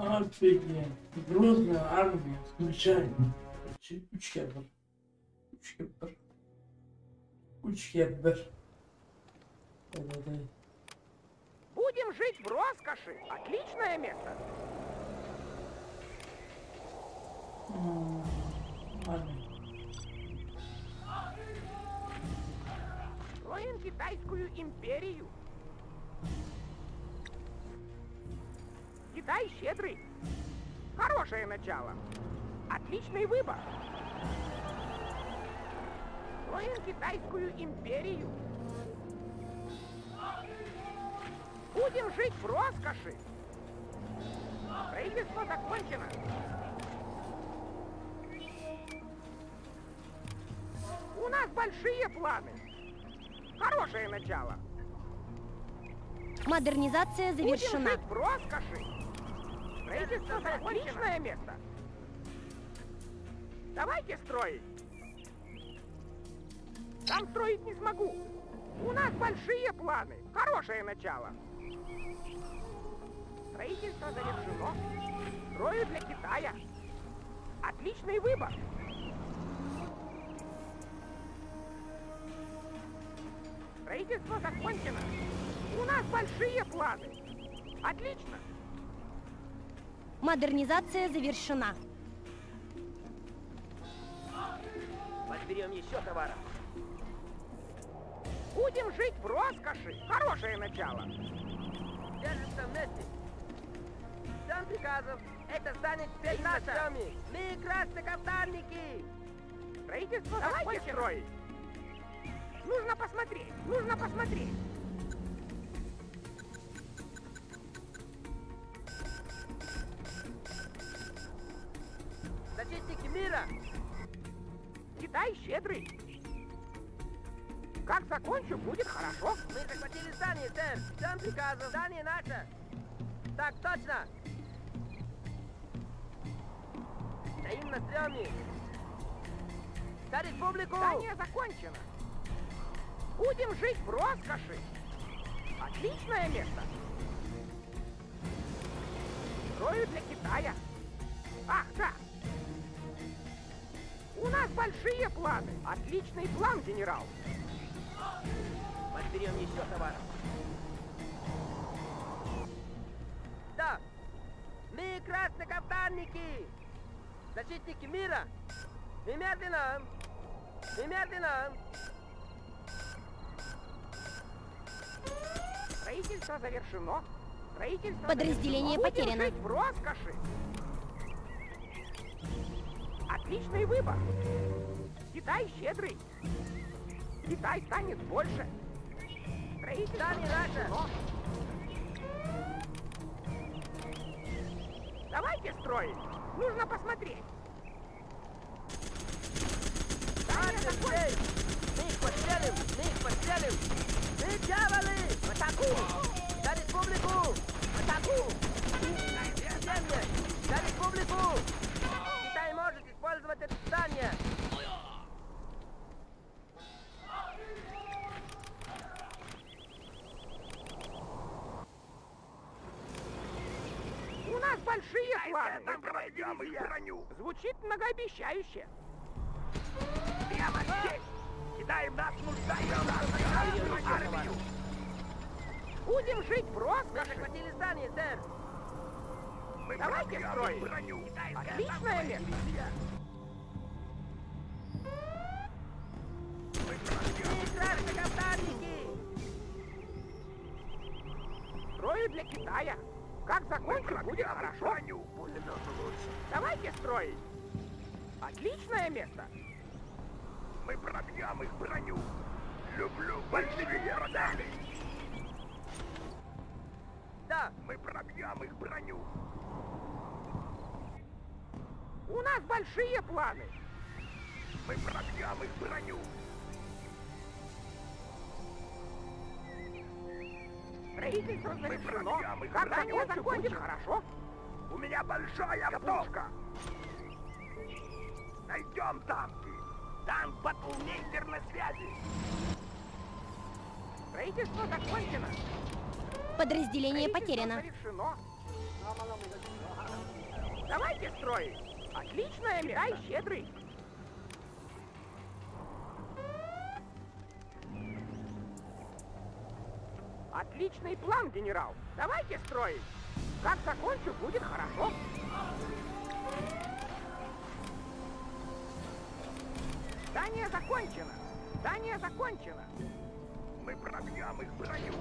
Офигеть. Грозная армия. Включай. Üç, üç kere bir. Üç kere bir. Üç kere bir. Evet. Будем жить в роскоши. Отличное место. Строим Китайскую империю. Китай щедрый. Хорошее начало. Отличный выбор. Строим Китайскую империю. Будем жить в роскоши. Строительство закончено. У нас большие планы. Хорошее начало. Модернизация Будем завершена. жить в роскоши. Строительство отличное место. Давайте строить. Там строить не смогу. У нас большие планы. Хорошее начало. Строительство завершено. Строю для Китая. Отличный выбор. Строительство закончено. У нас большие планы. Отлично. Модернизация завершена. Подберем еще товаров. Будем жить в роскоши. Хорошее начало. Держимся вместе. Ждем приказов. Это здание теперь наше. Мы краснокафтанники. Строительство Давайте строить. Нужно посмотреть. Нужно посмотреть. Защитники мира! Китай щедрый. Как закончу, будет хорошо. Мы захватили здание, сэр. Ждем приказа. Здание наше. Так, точно. Стоим на стреме. За республику! Здание закончено. Будем жить в роскоши. Отличное место. Строю для Китая. Ах, да. У нас большие планы. Отличный план, генерал. Подберем еще товаров. Да. Мы краснокафтанники. Защитники мира. Немедленно. Немедленно. Строительство завершено. Строительство Подразделение завершено. Потеряно. в роскоши. Отличный выбор. Китай щедрый. Китай станет больше. Строительство завершено. Давайте строить. Нужно посмотреть. Здание закончено. Мы их подстрелим, мы их подстрелим. Мы дьяволы! В атаку! За республику! В атаку! Земли! За республику! Использовать это здание! У нас большие планы! Нам пройдем их броню. Звучит многообещающе. Прямо здесь. Кидаем нас нуждаемся армию. Будем жить в роскоши! Мы захватили здание, сэр! Мы Давайте пробьем строить. их Строю для Китая. Как Мы закончу, будет хорошо. Давайте строить. Отличное место. Мы пробьем их броню. Люблю большие города. Да, Мы пробьем их броню. у нас большие планы. Мы пробьем их броню. Строительство завершено. Как броню. закончу, будет хорошо. У меня большая пушка. Найдем танки. Танк батлмейстер на связи. Строительство закончено. Подразделение потеряно. завершено. Давайте строить. Отличное место. Дай щедрый. Отличный план, генерал. Давайте строить. Как закончу, будет хорошо. Здание закончено. Здание закончено. Мы пробьем их броню.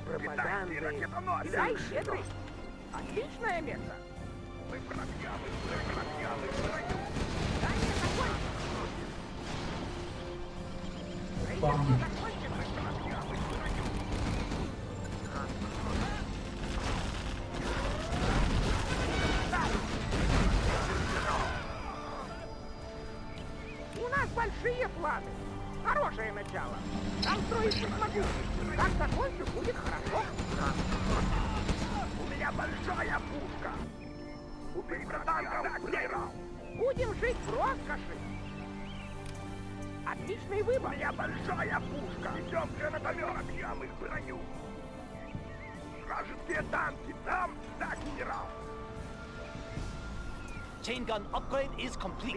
Китайский пропаганды. ракетоносец. Дай щедрый. Отличное место. Мы их, мы пробьем их броню. Здание закончено. gun upgrade is complete.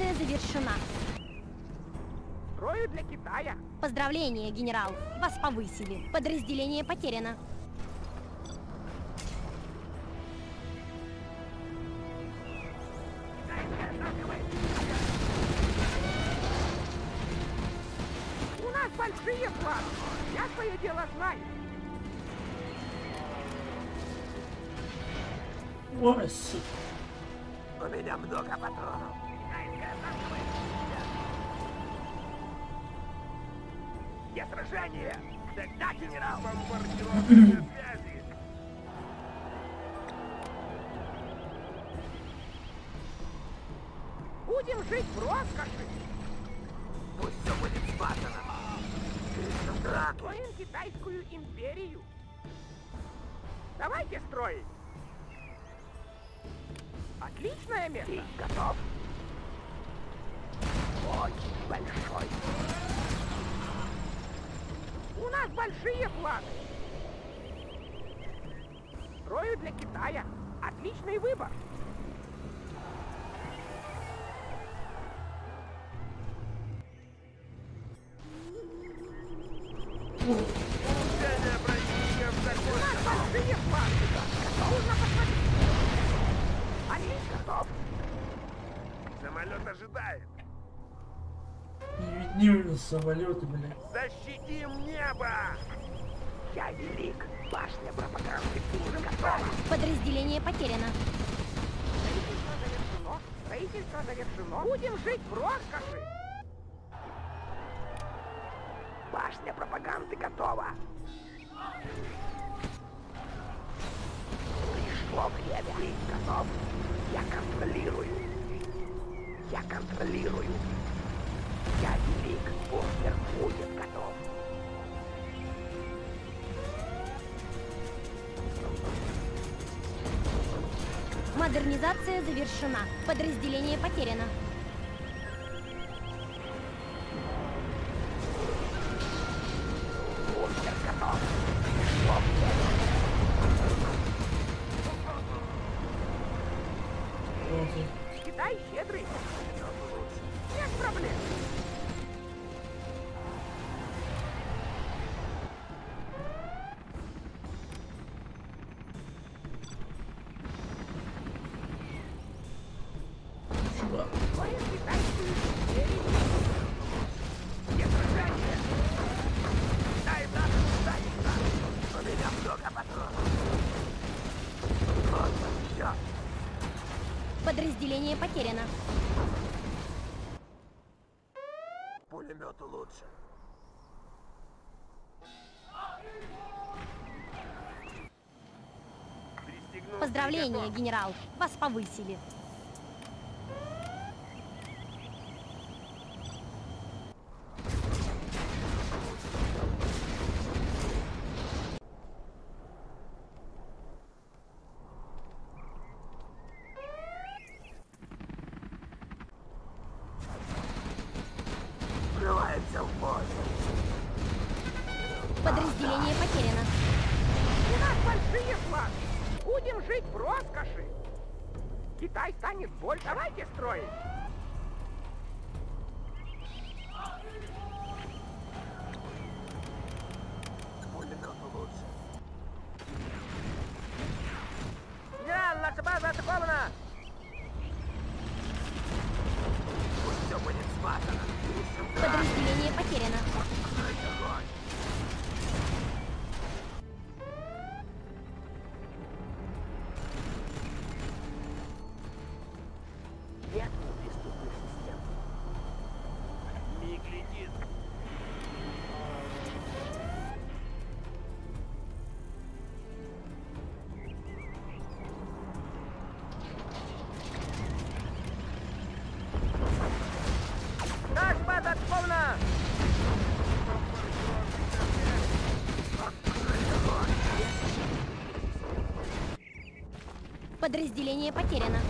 Модернизация завершена. Строю для Китая. Поздравления, генерал. Вас повысили. Подразделение потеряно. У нас большие планы. Я свое дело знаю. Сука. У меня много патронов. Где сражение? Да, да, генерал! Бомбардировка связи! Будем жить в роскоши! Пусть все будет спасано! Строим китайскую империю! Самолеты, блядь. Защитим небо! Я велик. Башня пропаганды будет готова. Подразделение потеряно. Строительство завершено. Строительство завершено. Будем жить в роскоши. Башня пропаганды готова. совершена. Подразделение потеряно. Подразделение потеряно. Пулемет лучше. Поздравления, генерал! Вас повысили. Подразделение потеряно.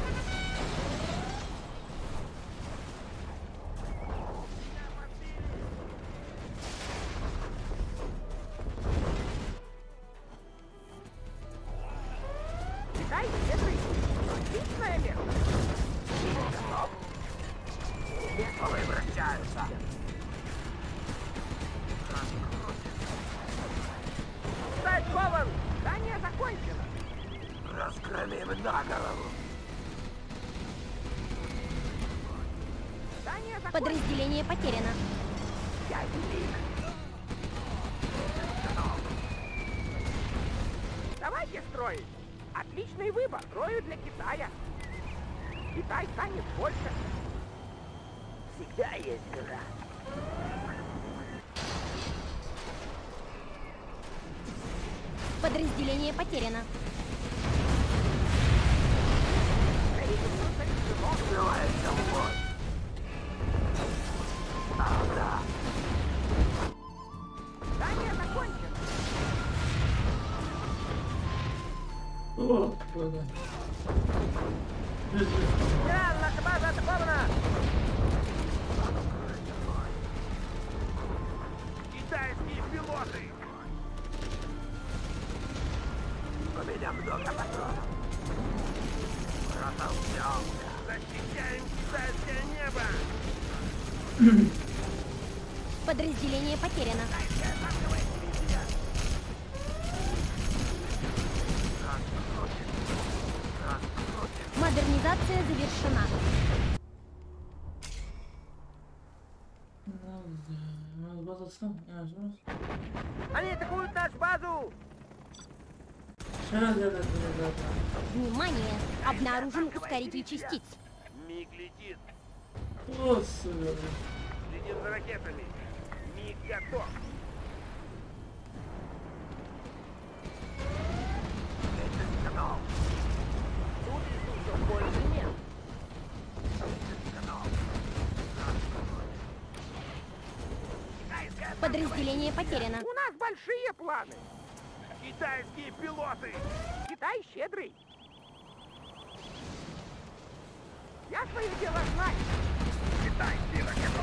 Подразделение потеряно. Опа, да. Подразделение потеряно. Модернизация завершена. Они атакуют нашу базу! Внимание! Обнаружен ускоритель частиц. Миг летит. Летит за ракетами готов! Подразделение потеряно. У нас большие планы. Китайские пилоты. Китай щедрый. Я свое дело знаю. Китай сила, это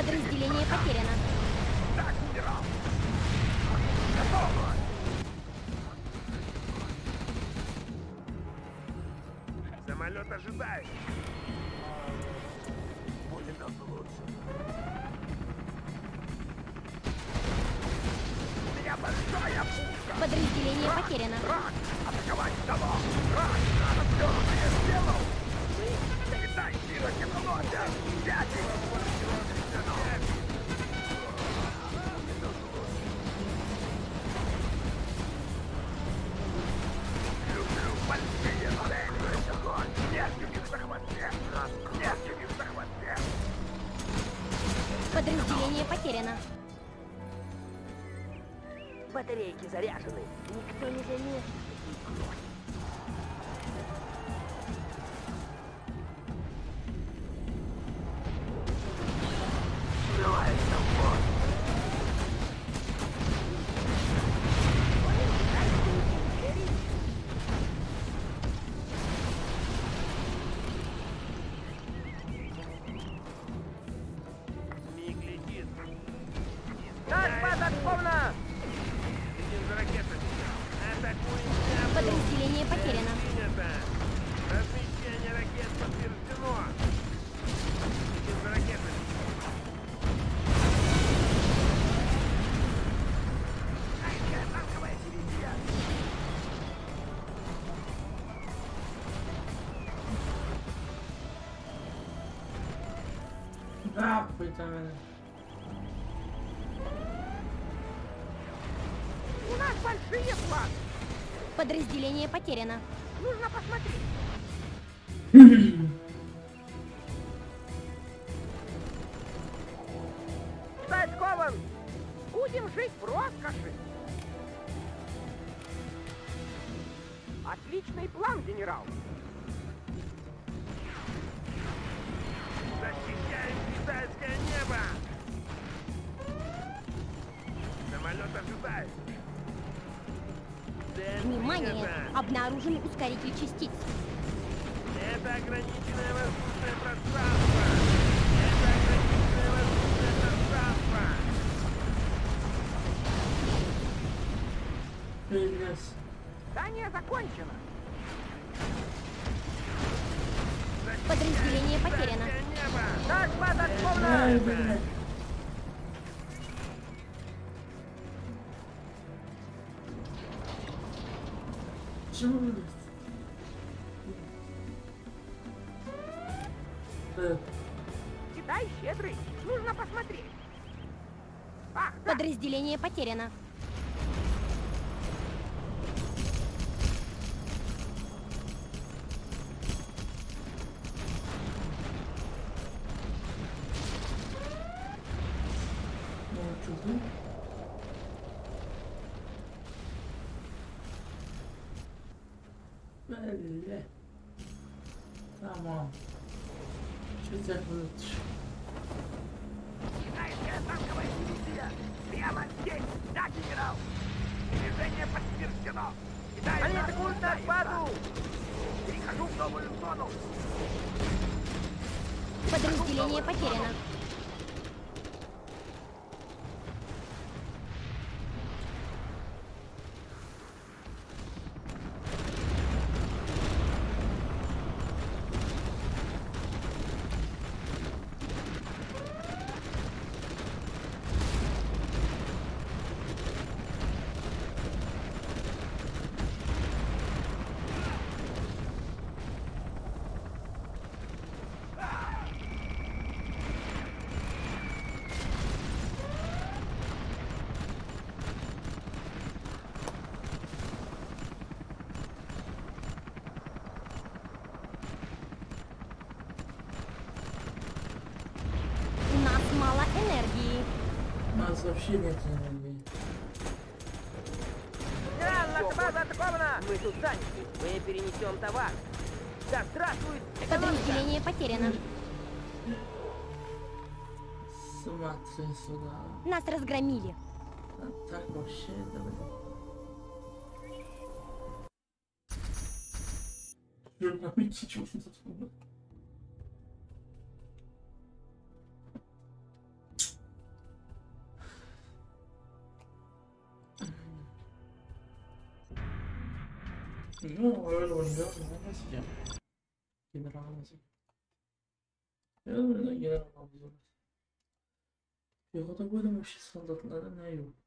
Подразделение потеряно. Так, генерал. Готово. Самолет ожидает. Будет нам лучше. У большая пушка. Подразделение рак, потеряно. Рак! Атаковать того! Рак! Надо все, что я сделал! Летай, Кира, Кипелотер! Пятый! 脸上的 поставили. У нас большие планы! Подразделение потеряно. потеряно. Belli. Tamam. Güzel olacak. quieren Сообщение это не Генерал, наша база атакована! Мы тут заняты. Мы перенесем товар. Да здравствует! Подразделение потеряно. Смотри сюда. Нас разгромили. А так вообще, давай. Журналики, чего ты тут думаешь? Ну, öyle oynuyor. Ne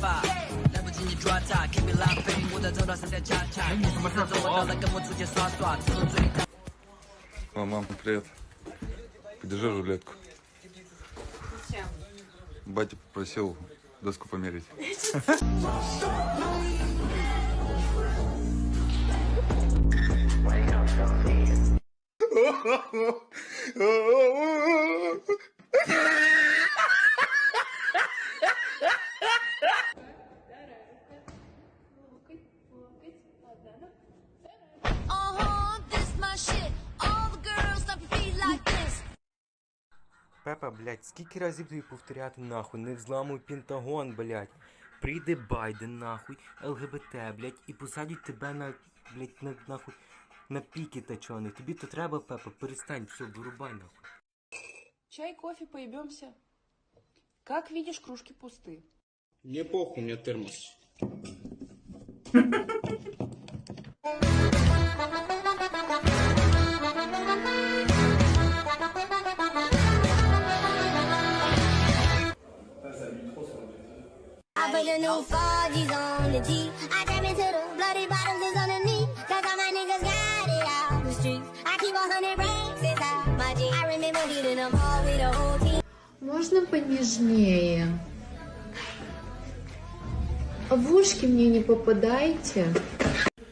nasıl General Ramazan. Ya öyle General Ramazan. Piyada bölünmüş soldatlara ne yok? О, мам, привет. Подержи рулетку. Батя попросил доску померить. Uh-huh, Пепа, блядь, скільки разів тобі повторяти нахуй, не взламуй Пентагон, блядь. Прийде Байден нахуй, ЛГБТ, блядь, і посадять тебе на, блядь, на, нахуй, на піки точоний. Тобі то треба, Пепа, перестань, все, вирубай нахуй. Чай, кофе, поебемся. Как видишь, кружки пусты. Мне похуй, у меня термос. I put the new 4G's on the G. I trap into the bloody bottoms is underneath. Cause all my niggas got it out the streets. I keep a hundred racks inside my jeans. I remember hitting them all with the whole team. Можно понежнее? А в ушки мне не попадайте.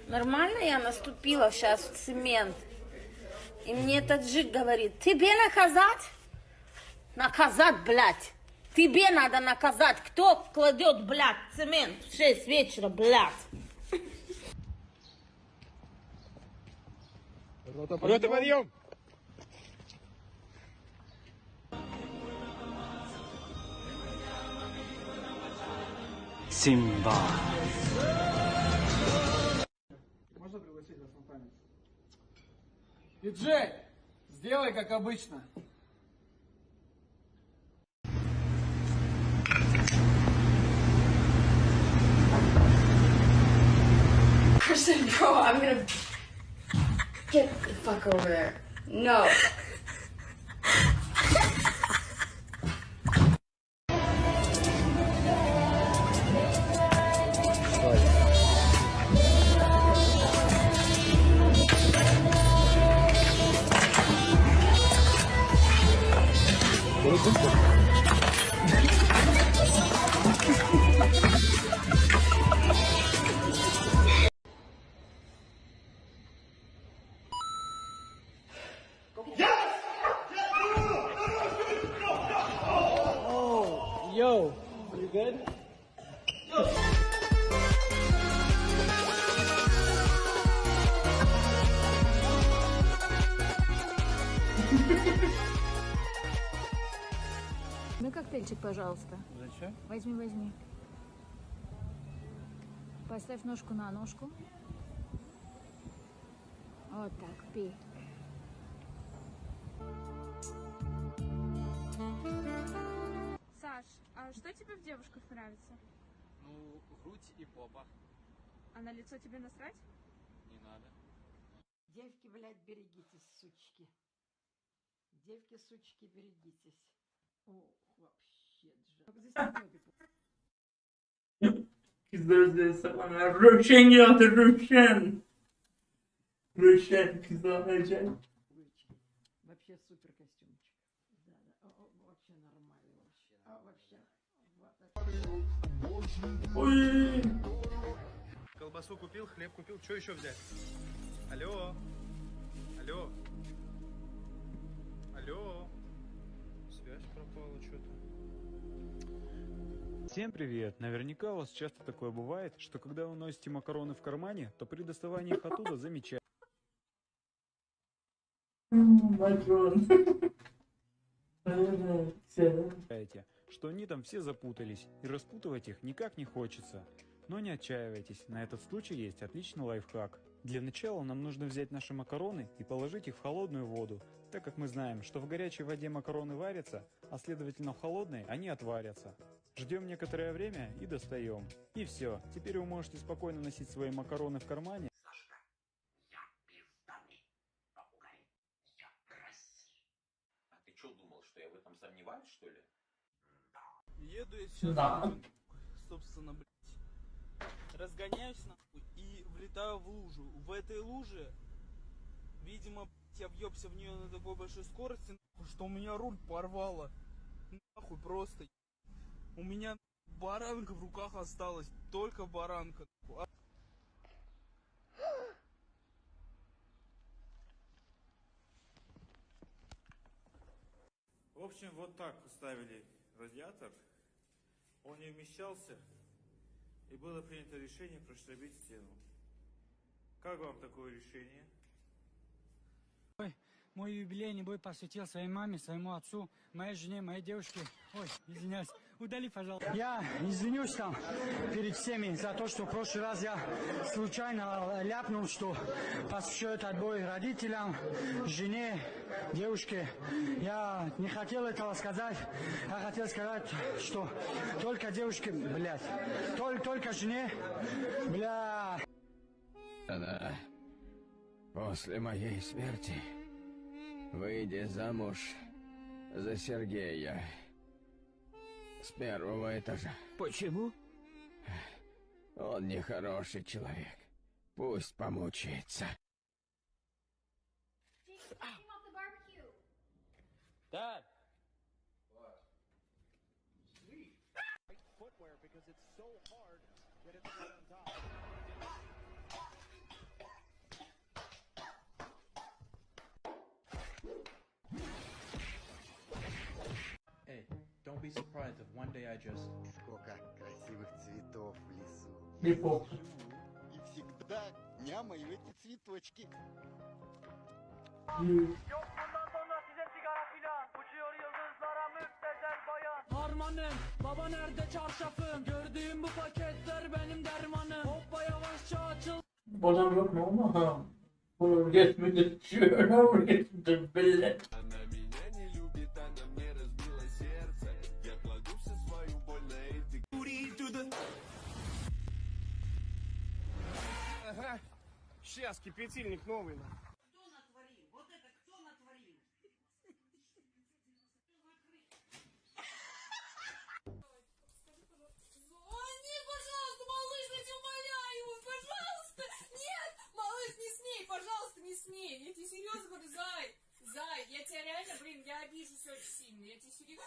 Нормально я наступила сейчас в цемент. И мне таджик говорит, тебе наказать? Наказать, блядь. Тебе надо наказать. Кто кладет, блядь, цемент в 6 вечера, блядь? Рота подъем! Симба. Можно пригласить вас на память? Диджей, сделай как обычно. Bro, I'm gonna get the fuck over there. No. Возьми. Поставь ножку на ножку. Вот так, пей. Саш, а что тебе в девушках нравится? Ну, грудь и попа. А на лицо тебе насрать? Не надо. Девки, блядь, берегитесь, сучки. Девки, сучки, берегитесь. Ох, вообще джа. Kızlar bana Röşen geldi Röşen. Röşen kızlar acayip. Вообще супер костюмчик. Да, да. Вообще нормально. А, вообще. Ой. Колбасу купил, хлеб купил. Что еще взять? Алло. Алло. Алло. Всем привет! Наверняка у вас часто такое бывает, что когда вы носите макароны в кармане, то при доставании их оттуда замечаете, Макрон. что они там все запутались, и распутывать их никак не хочется. Но не отчаивайтесь, на этот случай есть отличный лайфхак. Для начала нам нужно взять наши макароны и положить их в холодную воду, так как мы знаем, что в горячей воде макароны варятся, а следовательно в холодной они отварятся. Ждем некоторое время и достаем. И все, теперь вы можете спокойно носить свои макароны в кармане, А ты что думал, что я в этом сомневаюсь, что ли? Еду я сейчас, Да. собственно, блядь, разгоняюсь нахуй и влетаю в лужу. В этой луже, видимо, блядь, я въебся в нее на такой большой скорости, нахуй, что у меня руль порвало. Нахуй просто. У меня баранка в руках осталась, только баранка. А- В общем, вот так уставили радиатор. Он не вмещался, и было принято решение проштробить стену. Как вам такое решение? Ой, мой юбилейный бой посвятил своей маме, своему отцу, моей жене, моей девушке. Ой, извиняюсь. Удали, пожалуйста. Я извинюсь там перед всеми за то, что в прошлый раз я случайно ляпнул, что посвящу этот бой родителям, жене, девушке. Я не хотел этого сказать. Я хотел сказать, что только девушке, блядь, только, только жене, бля. Она после моей смерти выйди замуж за Сергея с первого этажа. Почему? Он нехороший человек. Пусть помучается. Dad. be surprised if one day I just... Сколько красивых цветов в лесу. Липов. И всегда нямаю эти цветочки. Harmanım, baba nerede çarşafım? Gördüğüm bu paketler benim dermanım. Hoppa yavaşça açıl. Bu adam yok mu ama? Bunu resmini şöyle resmini belli. Ага. Сейчас кипятильник новый. на. Звони, пожалуйста, малыш, я тебя умоляю, пожалуйста. Нет, малыш, не смей, пожалуйста, не смей. Я тебе серьезно говорю, зай, зай, я тебя реально, блин, я обижусь очень сильно. Я тебе серьезно...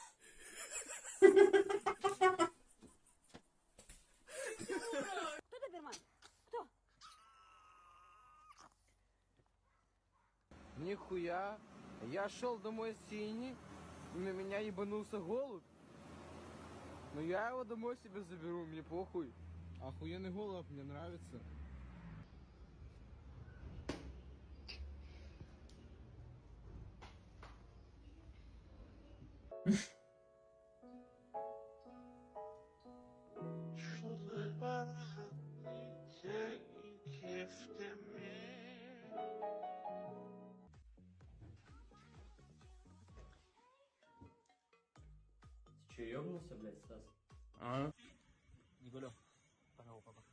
Кто доберман? Кто? Нихуя. Я шел домой с синий, на меня ебанулся голубь. Но я его домой себе заберу, мне похуй. Охуенный голубь, мне нравится. Ёбнулся, блядь, Стас? А? Николя, пожалуйста, папа.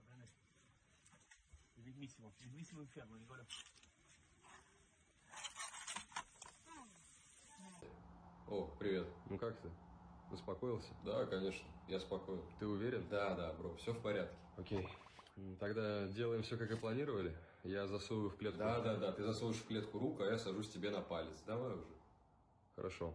Обращайся. Ведьмиссимо, ведьмиссимо ферму, Николя. О, привет. Ну как ты? Успокоился? Да, конечно. Я спокоен. Ты уверен? Да, да, бро. Все в порядке. Окей. Тогда делаем все, как и планировали. Я засовываю в клетку. Да, да, да. Ты засовываешь в клетку руку, а я сажусь тебе на палец. Давай уже. Хорошо.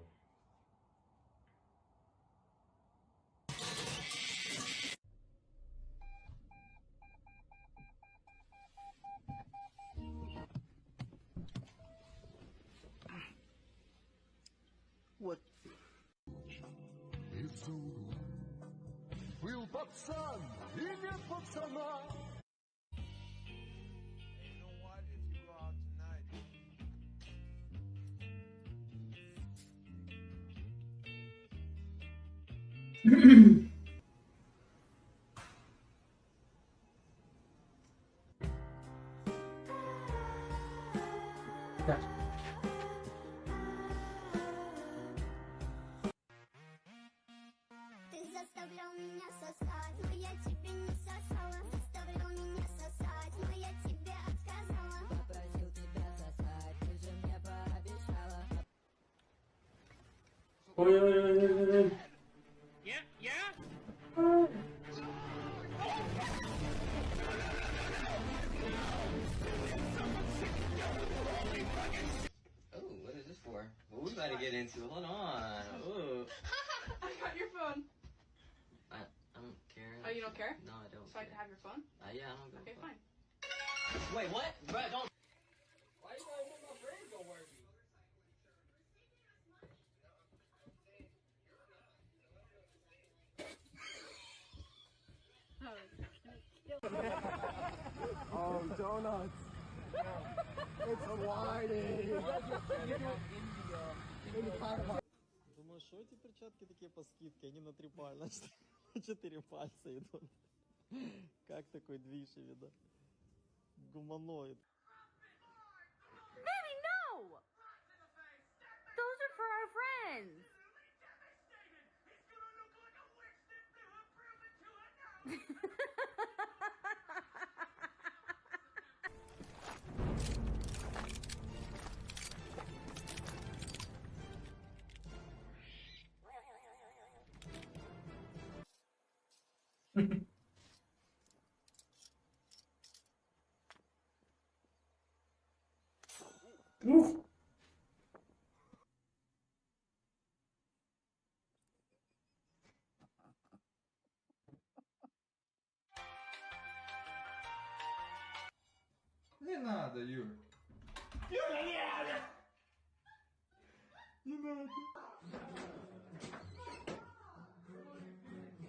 Yeah, yeah. Oh, what is this for? What we about to get into? Hold on. Ooh. I got your phone. I, I don't care. Oh, you don't care? No, I don't. So I can have your phone? Uh, yeah, I don't give Okay, fuck. fine. Wait, what? Думаю, что эти перчатки такие по скидке? Они на три пальца, на четыре пальца идут. Как такой движ, видно? Гуманоид. Baby, no! Those are for our friends. Ух. Не надо, Юра. Юра, не надо! Не надо.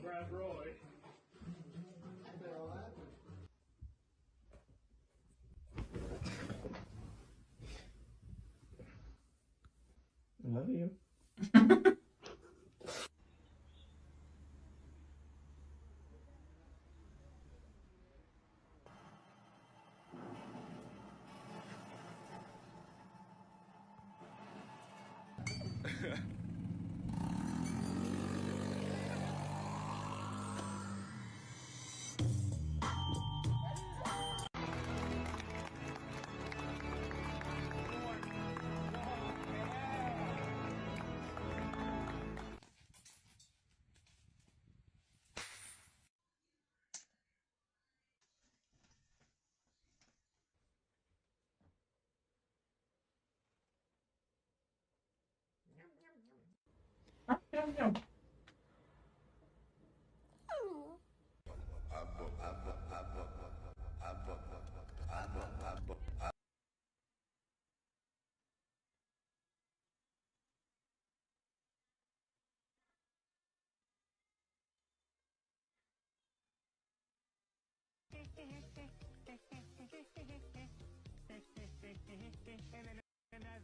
Brad Roy. Love you.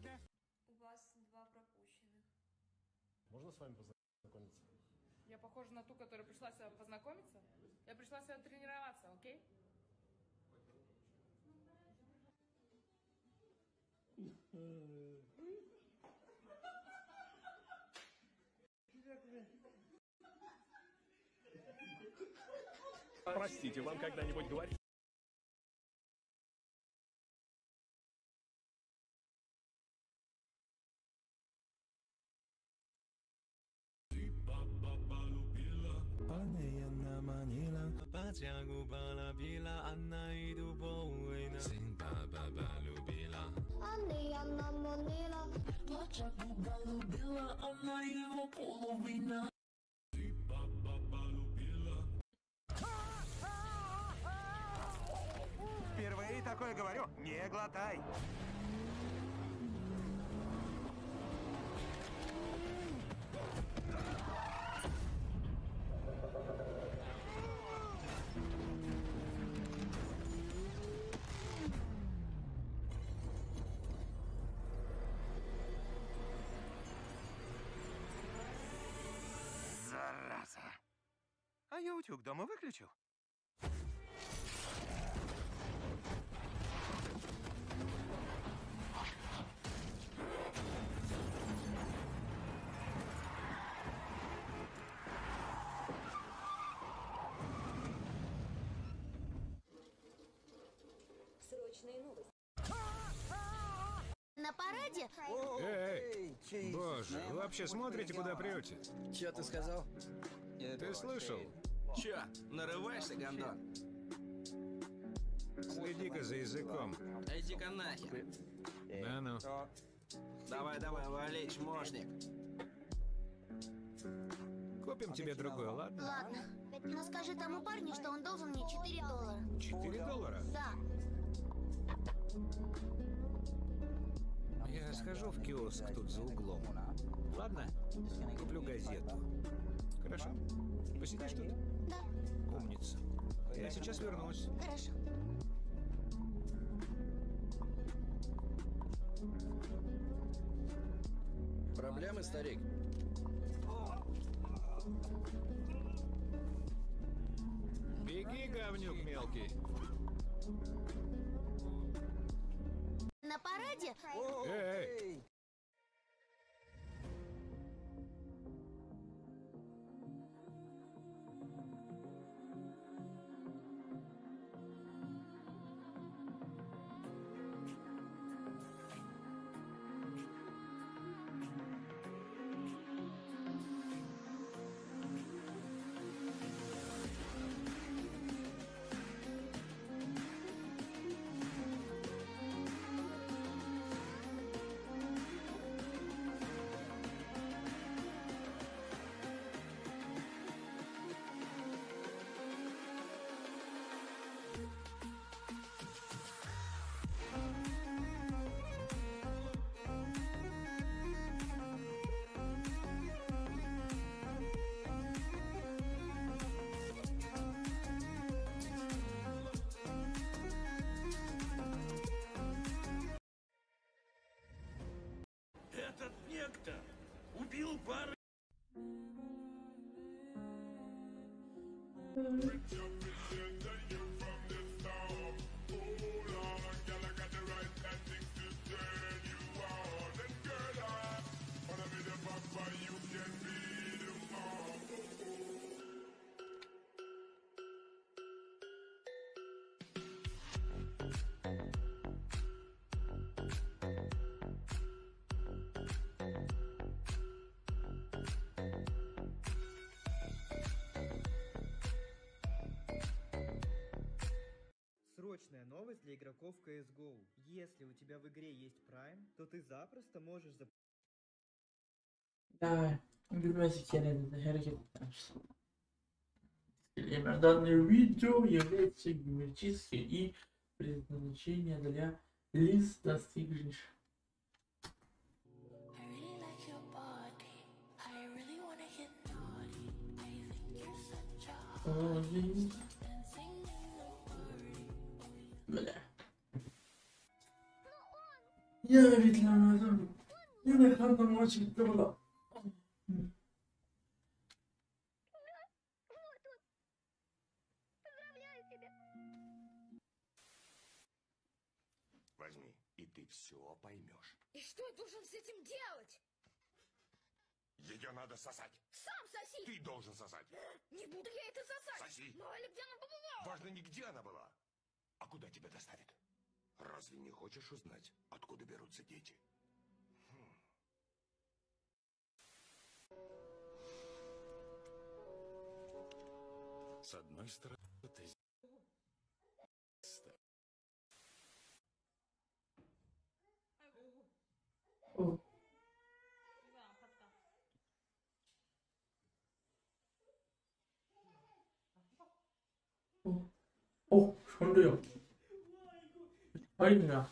That's Можно с вами познакомиться? Я похожа на ту, которая пришла сюда познакомиться? Я пришла сюда тренироваться, окей? Простите, вам когда-нибудь говорили? Не глотай. Зараза. А я утюг дома выключил. На параде? Эй, боже, вы вообще смотрите, куда прете? Чё ты сказал? Ты слышал? Чё, нарываешься, гондон? Следи-ка за языком. Иди-ка нахер. Да ну. Давай, давай, вали, чмошник. Купим тебе другой, ладно? Ладно. Но скажи тому парню, что он должен мне 4 доллара. 4 доллара? Да. Я схожу в киоск тут за углом. Ладно? Куплю газету. Хорошо? Посидишь тут? Да. Умница. Я сейчас вернусь. Хорошо. Проблемы, старик? Беги, говнюк мелкий. На параде? Эй! Убил пару... Срочная новость для игроков CSGO. Если у тебя в игре есть Prime, то ты запросто можешь зап... Да, гülmesi kenarında hareketler. Данное видео является коммерческим и предназначение для лиц, достигших Ой. Очень было. Возьми, и ты все поймешь. И что я должен с этим делать? Ее надо сосать. Сам соси! Ты должен сосать. Не буду я это сосать! Соси. Мало ли где она побывала! Важно не где она была, а куда тебя доставят. Разве не хочешь узнать, откуда берутся дети? С одной стороны, ты О. что 어, Ай, 아이구야.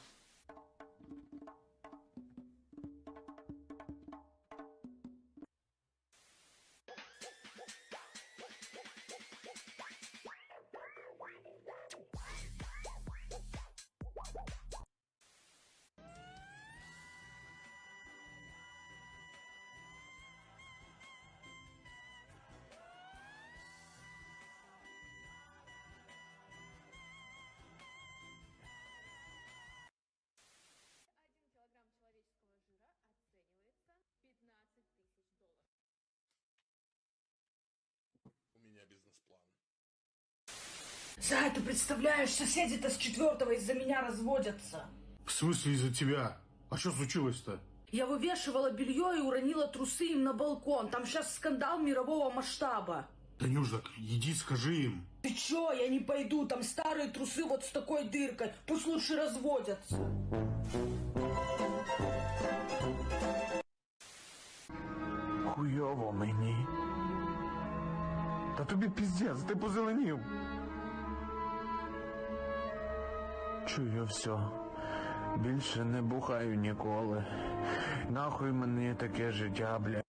Зай, ты представляешь, соседи-то с четвертого из-за меня разводятся. В смысле из-за тебя? А что случилось-то? Я вывешивала белье и уронила трусы им на балкон. Там сейчас скандал мирового масштаба. Танюш, так иди скажи им. Ты чё, я не пойду, там старые трусы вот с такой дыркой. Пусть лучше разводятся. Хуйово мені. Та тобі піздець, ти позеленів. Чую все. Більше не бухаю ніколи. Нахуй мені таке життя, бля.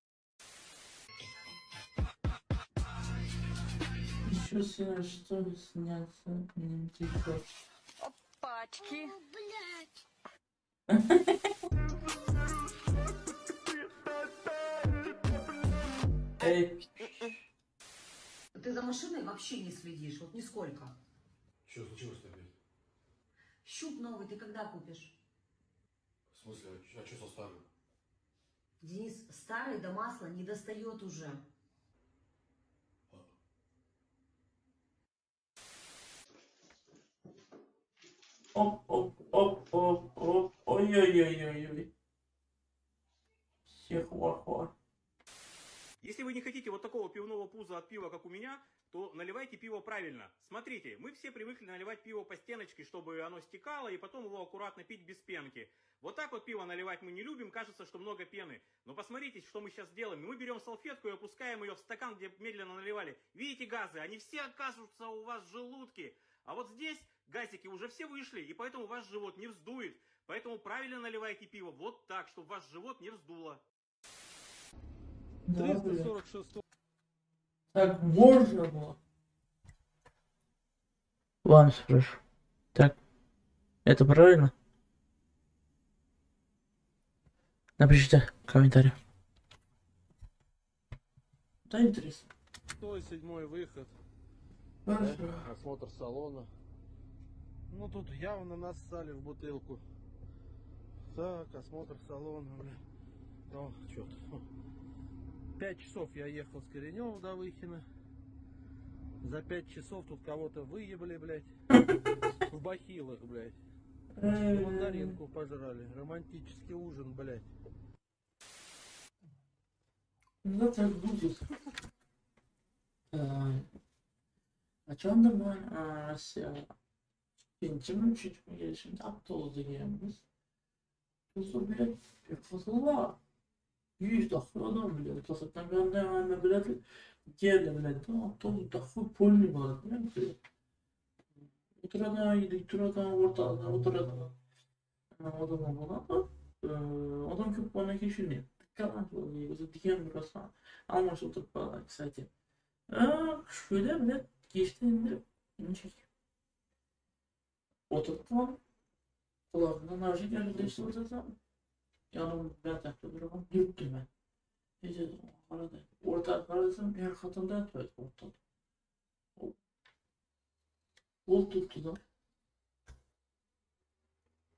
Еще себе что ли снятся? М, Тихо. Пачки. Эй, Ты за машиной вообще не следишь, вот нисколько. Что случилось-то опять? Щуп новый ты когда купишь? В смысле, а что со старым? Денис, старый до масла не достает уже. оп, оп, оп, оп, оп, ой-ой-ой-ой-ой. Сехуахуа. Если вы не хотите вот такого пивного пуза от пива, как у меня, то наливайте пиво правильно. Смотрите, мы все привыкли наливать пиво по стеночке, чтобы оно стекало, и потом его аккуратно пить без пенки. Вот так вот пиво наливать мы не любим, кажется, что много пены. Но посмотрите, что мы сейчас делаем. Мы берем салфетку и опускаем ее в стакан, где медленно наливали. Видите газы? Они все оказываются у вас в желудке. А вот здесь газики уже все вышли, и поэтому ваш живот не вздует. Поэтому правильно наливайте пиво вот так, чтобы ваш живот не вздуло. Да, блин. 346 так можно было. Ладно, спрошу. Так. Это правильно? Напишите комментарий. Да интересно. Стой, седьмой выход. Хорошо. Да, осмотр салона. Ну тут явно нас сали в бутылку. Так, осмотр салона, блин. Да, черт. 5 часов я ехал с Коренева до Выхина. За 5 часов тут кого-то выебали, блядь. В бахилах, блядь. Мандаринку пожрали. Романтический ужин, блядь. Завтра будет. а чем думаю? О intimin çocuk yaşında aptal olduğunu yapmış. Bu soru bir я var. 100 تخفيض أنا متوسط طبعا ده أنا بلاد جاد بلاد طب تخفيض بولي بلاد Oturada, elektroda, ortada, oturada. Adam olmadan da adam köp bana keşini. Dikkat etmeyi, bizi diken burası. Almaş oturup bana kısaca. Şöyle bile geçti indirip, bunu çek. Oturtmam. Kulağımdan harcı şey geldi, işte oturtmam. Yanım ben takta duramam. Dürttüm ben. Ne dedim o arada. Orta arasın bir katında yatıyor ortada. O. Kol tuttu da.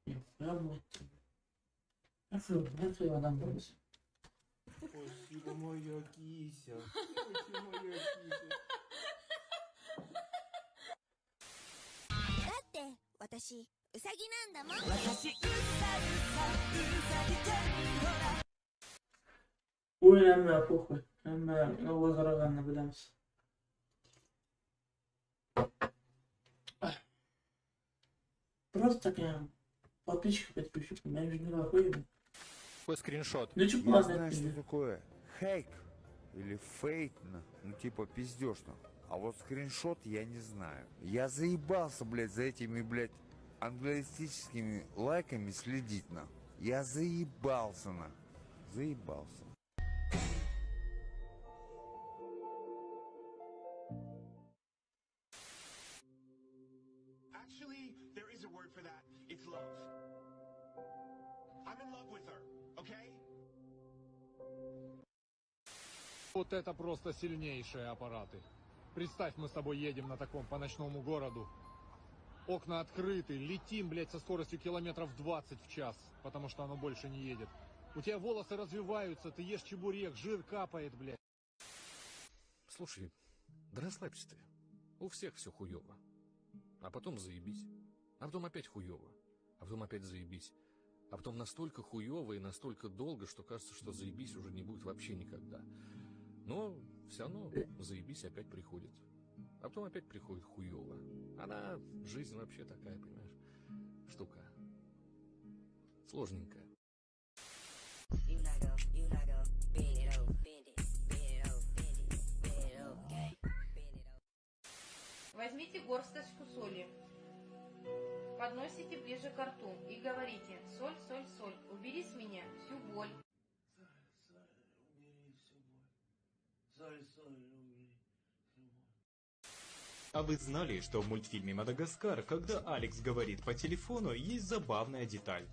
Yok ya bu ettim. Ne fırladım ne fırladım adam böylesi. Спасибо, моя кися. Спасибо, моя кися. だって私 ウサギなんだもん私 Bu önemli ya pokój. Hemen o zaraganla bilemiz. Просто такая подписчик подписчик. У меня же не лохуем. Какой скриншот? Ну чё Я платно знаю, это что тебе? такое хейк или фейк, ну, ну типа пиздеж, ну. А вот скриншот я не знаю. Я заебался, блядь, за этими, блядь, англоистическими лайками следить на. Я заебался на. Заебался. Actually, there is a word for that. It's love. I'm in love with her, okay? Вот это просто сильнейшие аппараты. Представь, мы с тобой едем на таком по ночному городу. Окна открыты, летим, блядь, со скоростью километров 20 в час, потому что оно больше не едет. У тебя волосы развиваются, ты ешь чебурек, жир капает, блядь. Слушай, да расслабься ты. У всех все хуево. А потом заебись. А потом опять хуево. А потом опять заебись. А потом настолько хуево и настолько долго, что кажется, что заебись уже не будет вообще никогда. Но все равно заебись опять приходит. А потом опять приходит хуево. Она, жизнь вообще такая, понимаешь, штука. Сложненькая. Возьмите горсточку соли, подносите ближе к рту и говорите «Соль, соль, соль, убери с меня всю боль». Соль, соль, убери. А вы знали, что в мультфильме «Мадагаскар», когда Алекс говорит по телефону, есть забавная деталь?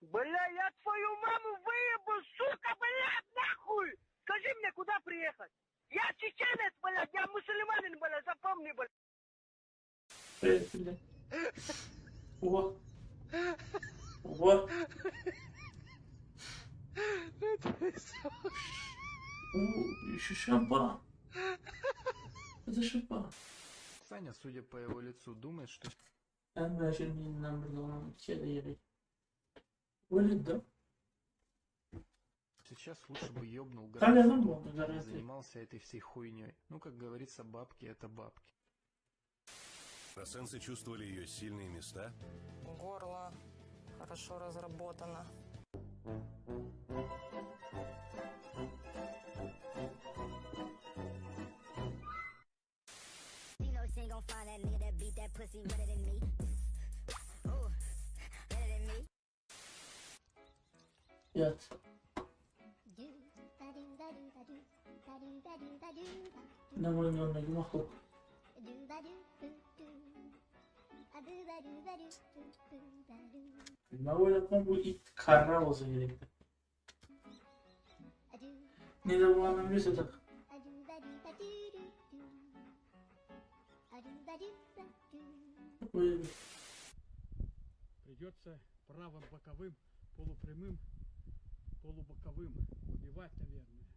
Бля, я твою маму выебу, сука, блядь, нахуй! Скажи мне, куда приехать? Я чеченец, блядь, я мусульманин, блядь, запомни, блядь. О. О. О, еще шампан. Это шампан. Саня, судя по его лицу, думает, что... Ben ben şimdi olan içeri yeri. Öyle de. Сейчас лучше бы ёбнул ну, да. занимался этой всей хуйней. Ну, как говорится, бабки это бабки. Экстрасенсы чувствовали ее сильные места? Горло хорошо разработано. That nigga that beat that pussy better than me. Ooh, better than me. Yat. Ne bunun yanına yumak yok. Ne oynatmam bu it karna olsa gerekti. Ne de bu anlam bir tak. Придется правым боковым, полупрямым, полубоковым убивать, наверное.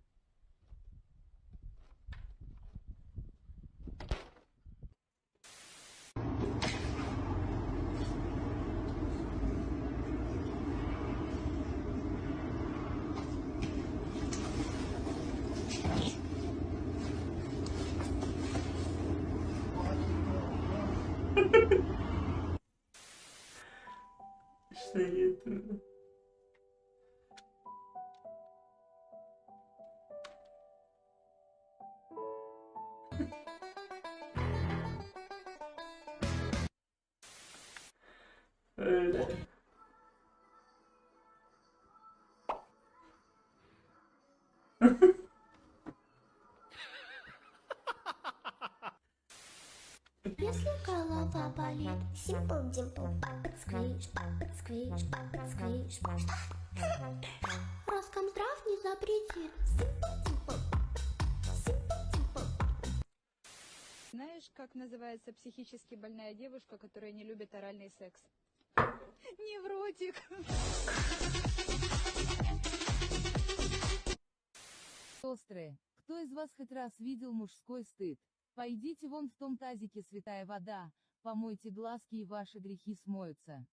Öyle. Если голова болит, симпл димпл, папа сквиш, папа сквиш, папа сквиш. Роскомздрав не запретит. Знаешь, как называется психически больная девушка, которая не любит оральный секс? Невротик. Сестры, кто из вас хоть раз видел мужской стыд? Пойдите вон в том тазике святая вода, помойте глазки и ваши грехи смоются.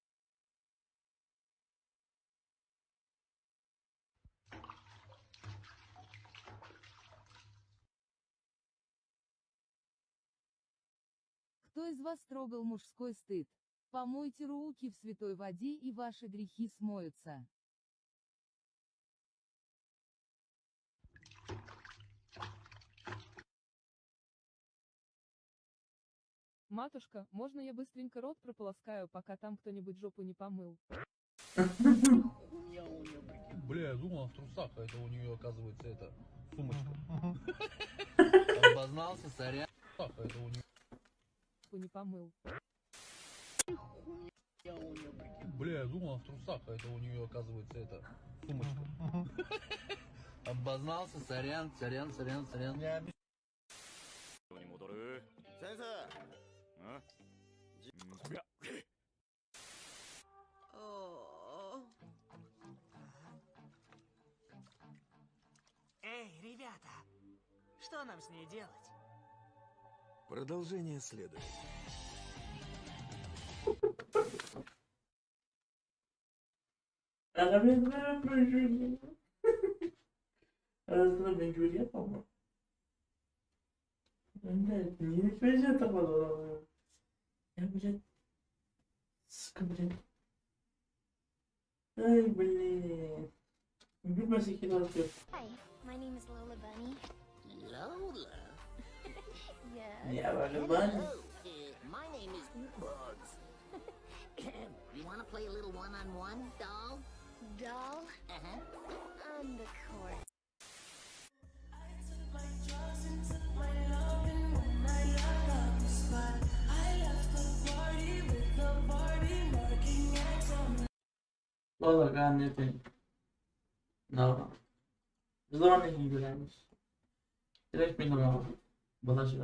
Кто из вас трогал мужской стыд? Помойте руки в святой воде и ваши грехи смоются. Матушка, можно я быстренько рот прополоскаю, пока там кто-нибудь жопу не помыл? Бля, я думал, в трусах, а это у нее оказывается это сумочка. Обознался, сорян. А, это у нее. Не помыл. Бля, я думал, в трусах, а это у нее, оказывается, это, сумочка. Обознался, сорян, сорян, сорян, сорян. А? Эй, ребята, что нам с ней делать? Продолжение следует. Arasında bencil yapamam. Ben de niye feci atamadım adamı? Ya bile sıkı bile. Ay bile. Gülmesi ki atıyor. Hi, my name is Lola Bunny. Lola? yeah. Yeah, Lola Bunny. Uh, my name is Bugs. you want to play a little one-on-one, doll? Doll Uh-huh. on the court. Lola gayet No. Zor ne güzelmiş. Direkt bir numara. Bulaşır.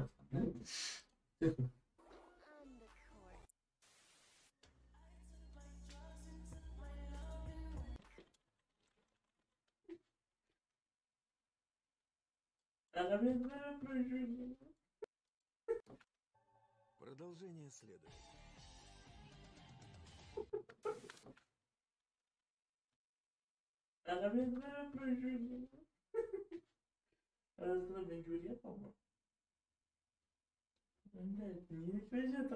Продолжение следует. Arasında ben görüyorum ama. Evet, niye böyle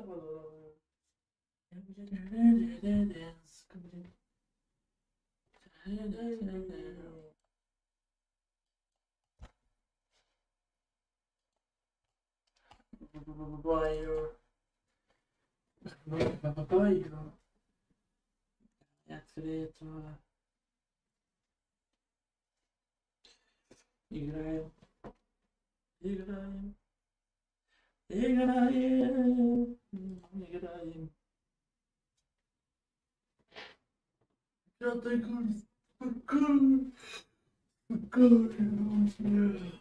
tapalım? Ya böyle sıkı böyle. Баю. Баю. Ответила. Играем. Играем. Играем. Играем. Что такое? Спокойно. Спокойно. Mm. Mm.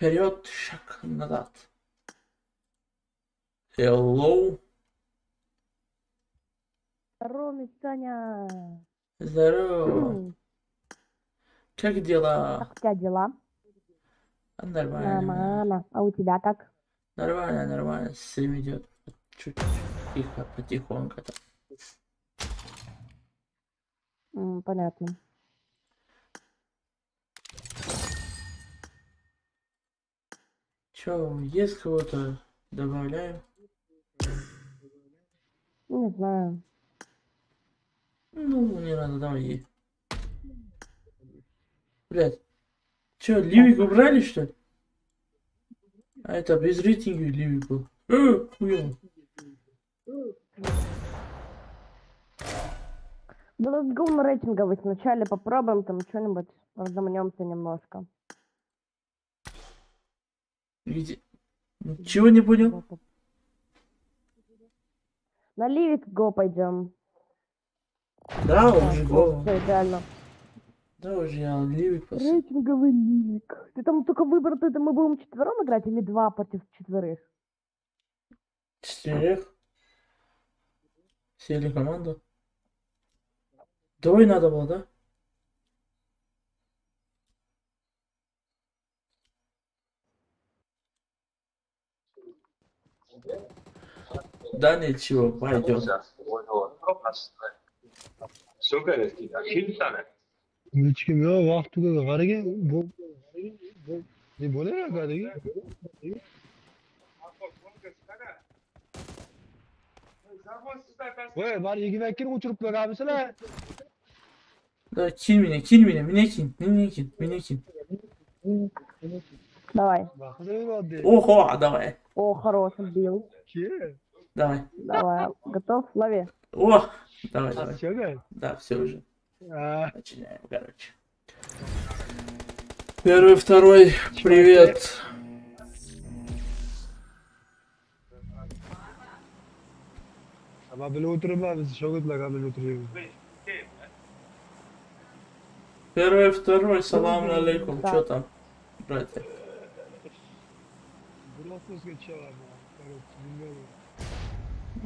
Вперед, шаг назад. Hello. Здорово, Митяня. Здорово. Как дела? Как у тебя дела? Нормально. Нормально. А у тебя как? Нормально, нормально. Стрим идет. Чуть тихо, потихоньку. М, понятно. Че, есть кого-то? Добавляем? Не знаю. Ну, не надо, давай ей. Блять. Че, Ливик убрали, что ли? А это без рейтинга Ливик был. Э, хуёво. Да let's go на рейтинговый сначала попробуем там что-нибудь, разомнемся немножко. Где? Чего не понял? На ливик го пойдем. Да, уже го. Все идеально. Да, уже я Ливик пос... Рейтинговый ливик. Ты там только выбор, ты, мы будем четвером играть или два против четверых? Четырех. Сели команду. Двое надо было, да? Да ничего, пойдем. hech kim yo'q vaqt tugadi qaragan bu bu- ne bo'laveradi qaragan voy mani egmakini o'chirib qo'yganmisizlar Да, кинь меня, кинь меня, меня кинь, меня кинь, меня кинь. Давай. Ого, давай, О, хорош, бил. Давай. Давай, готов? Лови. О, давай, давай. Всё, да? Да, все уже. А, Начинаем, короче. Первый, второй, привет. Первый, второй, салам алейкум. Что там, братья? Грофовская чела, короче.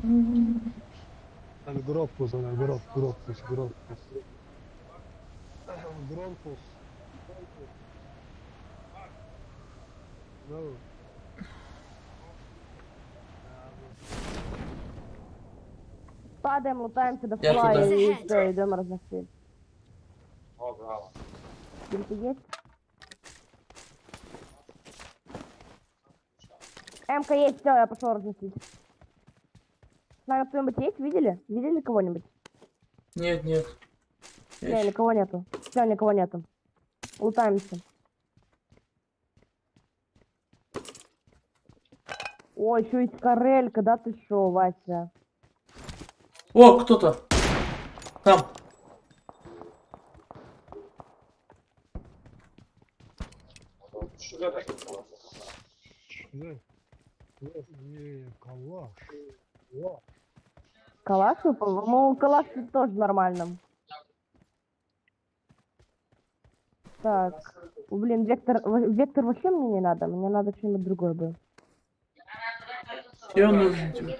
Hani Gropus, ana Grop, Gropus, Gropus. Gropus. No. Падаем, лутаемся до Я флая туда. и все, идем разносить. Бинты есть? МК есть, все, я пошел разносить. Нами кто-нибудь есть? Видели? Видели кого-нибудь? Нет, нет. Не, никого нету. Все, никого нету. Лутаемся. Ой, еще есть карелька, да ты шо, Вася? О, кто-то. Там. Да. Не, калаш. Калаш выпал? Ну, калаш тоже нормально. Так, блин, вектор, вектор вообще мне не надо, мне надо что-нибудь другое было. Он нужен тебе?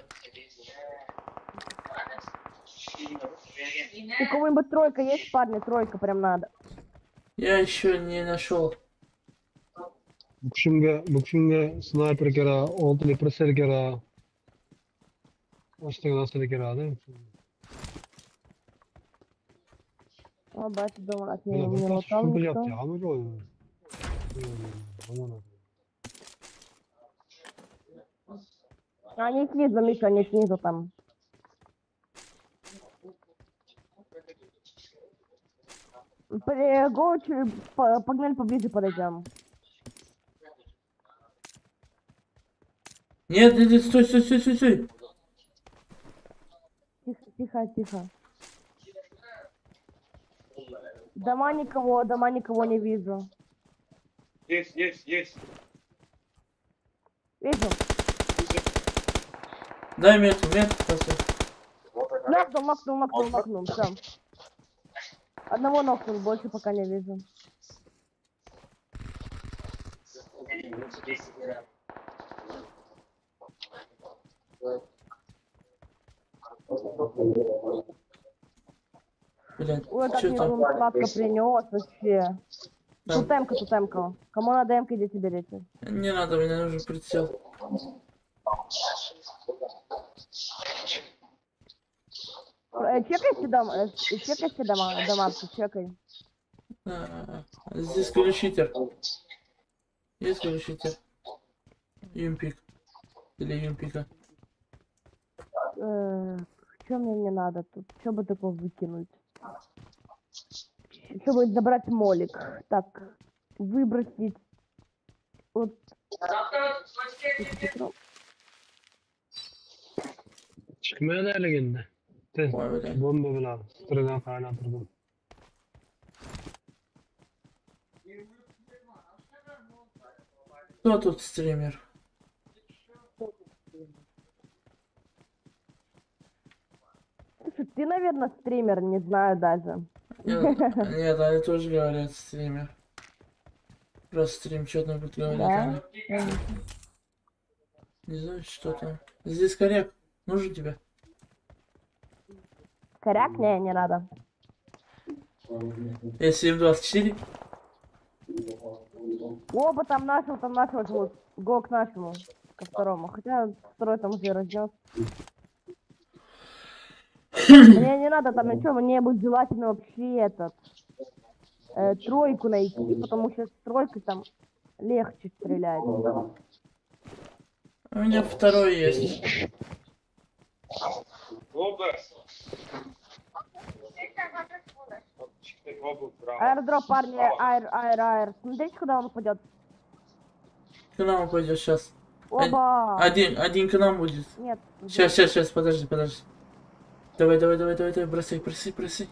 У кого-нибудь тройка есть, парни? Тройка прям надо. Я еще не нашел. Bu kishimga bu kishimga snayper kerak oltili pritsel kerak boshqa narsalar kerakda О, батя дома от mana меня bir не kelyapti hamma joy Aman Они снизу, Миша, они снизу там. При- Го, чё- по- погнали поближе подойдем. Нет, нет, нет, стой, стой, стой, стой, стой. Тихо, тихо. Дома никого, дома никого не вижу. Есть, есть, есть. Вижу. Дай метку, метку поставь. Нокнул, нокнул, нокнул, нокнул, все. Одного нокнул, больше пока не вижу. Блядь, Ой, как что мне там? Сладко принес вообще. Там. Тутемка, тутемка. Кому надо эмка, идите берите. Не надо, мне нужен прицел. Э, чекайте дом, э, чекайте дома, дома, чекай. А, Здесь глючитер. Есть глючитер? Юмпик. Или юмпика. Э, что мне не надо тут? Что бы такого выкинуть? Чтобы забрать молик. Так, выбросить. Вот. chiqmaydi hali endi tez bomba bilan stridan qaynattirdim Кто тут стример? Слушай, ты, наверное, стример, не знаю даже. Нет, нет, они тоже говорят стример. Про стрим что-нибудь говорят Да? они. Не знаю, что там. Здесь коряк. Нужен тебе? Коряк? Не, не надо. Если М24? Оба там нашего, там нашего живут. Го к нашему. Ко второму. Хотя второй там уже разнес. Мне не надо там ничего, мне будет желательно вообще этот э, тройку найти, потому что с тройкой там легче стрелять. У меня второй есть. Аэродроп, парни, аэр, аэр, аэр. Смотрите, куда он упадет. К нам пойдет сейчас. Оба! Один, один к нам будет. Нет. Сейчас, сейчас, сейчас, подожди, подожди. Давай, давай, давай, давай, давай, бросай, бросай, бросай.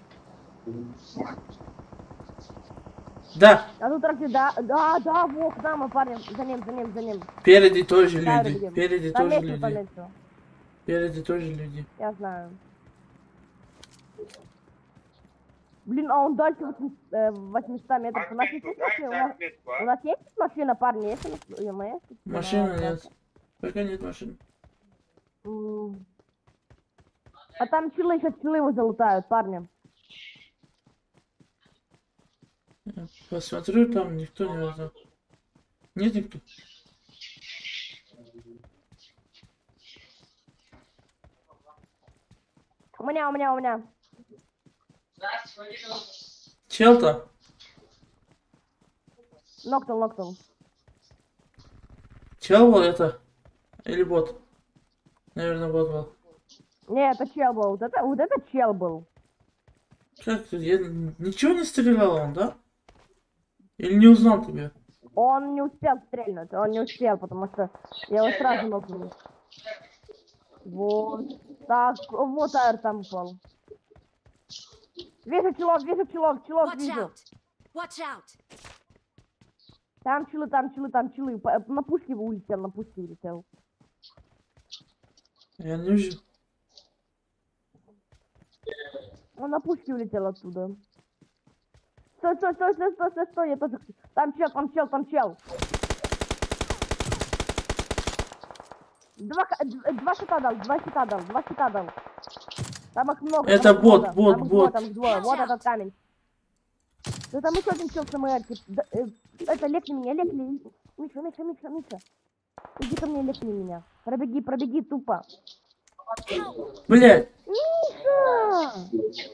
Да, А тут трактир, да, да, да, во, к нам, парни, за ним, за ним, за ним. впереди тоже Да, люди, впереди тоже Пометил, люди. пометил. Впереди тоже люди. Я знаю. Блин, а он дальше 800, э, 800 метров. У нас есть машина? У нас, у нас есть машина, парни? Есть у нас? Машины Да, нет. Пока нет машин. А там чилы еще чилы залутают, парни. Посмотрю, там никто не это. Нет никто. У меня, у меня, у меня. Чел-то? Нокнул, нокнул. Чел был это? Или бот? Наверное, бот был. Не, это чел был. Вот это, вот это чел был. Как ты? Я ничего не стрелял он, да? Или не узнал тебя? Он не успел стрельнуть, он не успел, потому что я его сразу нокнул. Вот. Так, вот аэр там упал. Вижу чулок, вижу чулок, чулок Watch вижу. out! Watch out! Там чилы, там чилы, там чилы. По- На пушке улетел, на пушке улетел. Я не вижу. Он на пушке улетел оттуда. Стой, стой, стой, стой, стой, стой, стой, я тоже... Там чел, там чел, там чел. Два, два щита дал, два щита дал, два щита дал. Там их много. Это бот, много, бот, там их двое, бот. Там двое, вот этот камень. Да там еще один чел с МРки. Да, э, Это, лекни меня, лекни. Миша, Миша, Миша, Миша. Иди ко мне, лекни меня. Пробеги, пробеги тупо. Блять, Миша!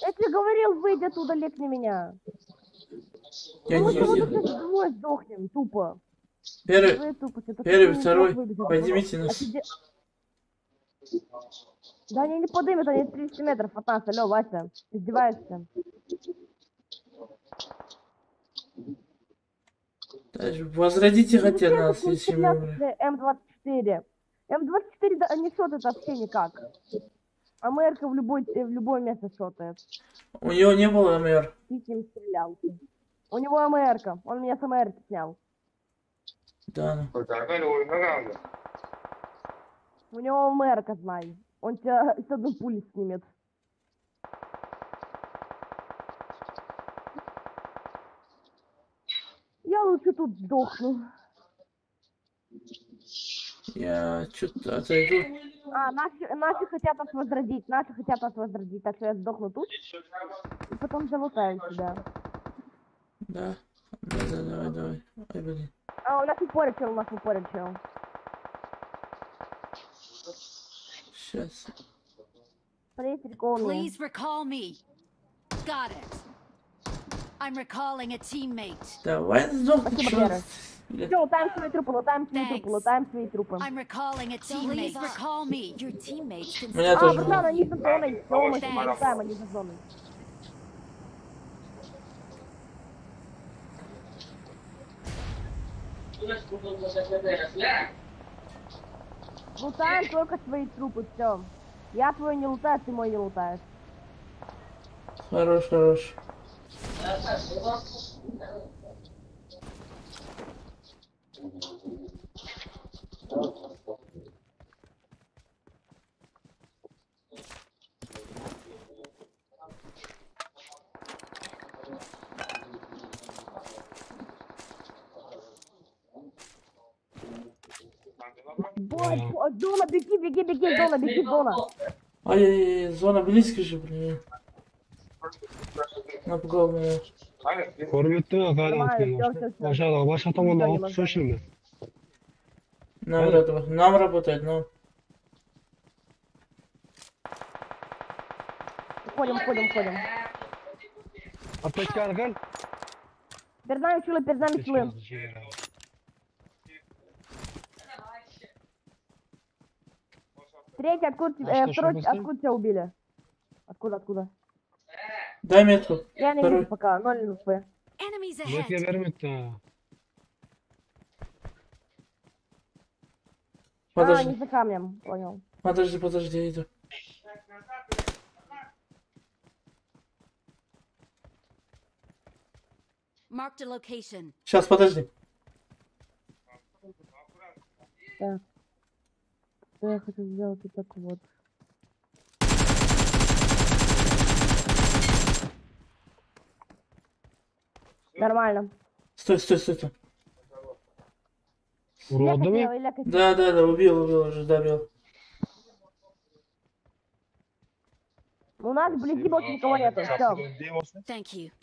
Я тебе говорил, выйди оттуда, лекни меня. я Мы не двое сдохнем, тупо. Первый, это первый, второй, поднимите А нас. Да они не подымут, они 30 метров от нас, алло, Вася, издеваешься. Возродите хотя Зачем нас, если мы... с М24? М24 да, не шотает вообще никак. А МРК в, любой, в любое место шотает. У него не было МР. Ним стрелял. У него МРК, он меня с МРК снял. Да, ну. У него МРК, знай. Он тебя с одной пули снимет. Я лучше тут сдохну. Я что-то отойду. А, наши, наши хотят нас возродить, наши хотят нас возродить, так что я сдохну тут. И потом залутаю тебя. Да. Да, да, давай, давай. Ай, блин. А, у нас упорит чел, у нас упорит чел. Сейчас. Please recall me. Please recall me. Got it. I'm recalling a teammate. Давай чё? Гера. Все, лутаем свои трупы, лутаем свои трупы, лутаем свои трупы. I'm recalling a teammate. Please recall me. Your teammates can Меня А, тоже братан, они за зоной. Все, мы лутаем, они за зоной. Лутаем только свои трупы, все. Я твой не лутаю, ты мой не лутаешь. Хорош, хорош. Boa, boa, Dona, biqui, biqui, biqui, Dona, biqui, Dona. Ay ay ay, zona bilis. Нормально, всё, всё, всё. boshqa boshqa tomondan Никуда не olib tushirishmi Нам, работать, нам работать, нам. Уходим, уходим, уходим. aptechkani qil Перед нами чулы, перед нами чулы. Третий, откуда, А э, второй, откуда тебя убили? Откуда, откуда? Дай метку. Я не вижу пока, ноль ЛП. Enemies Metga ahead. bermayapti А, Подожди. не за камнем, понял. Подожди, подожди, я иду. Сейчас, подожди. Так. Что я хочу сделать вот так вот. Нормально. Стой, стой, стой, стой. Уродовый? Да, да, да, убил, убил уже, добил. У нас вблизи больше никого нету. Все.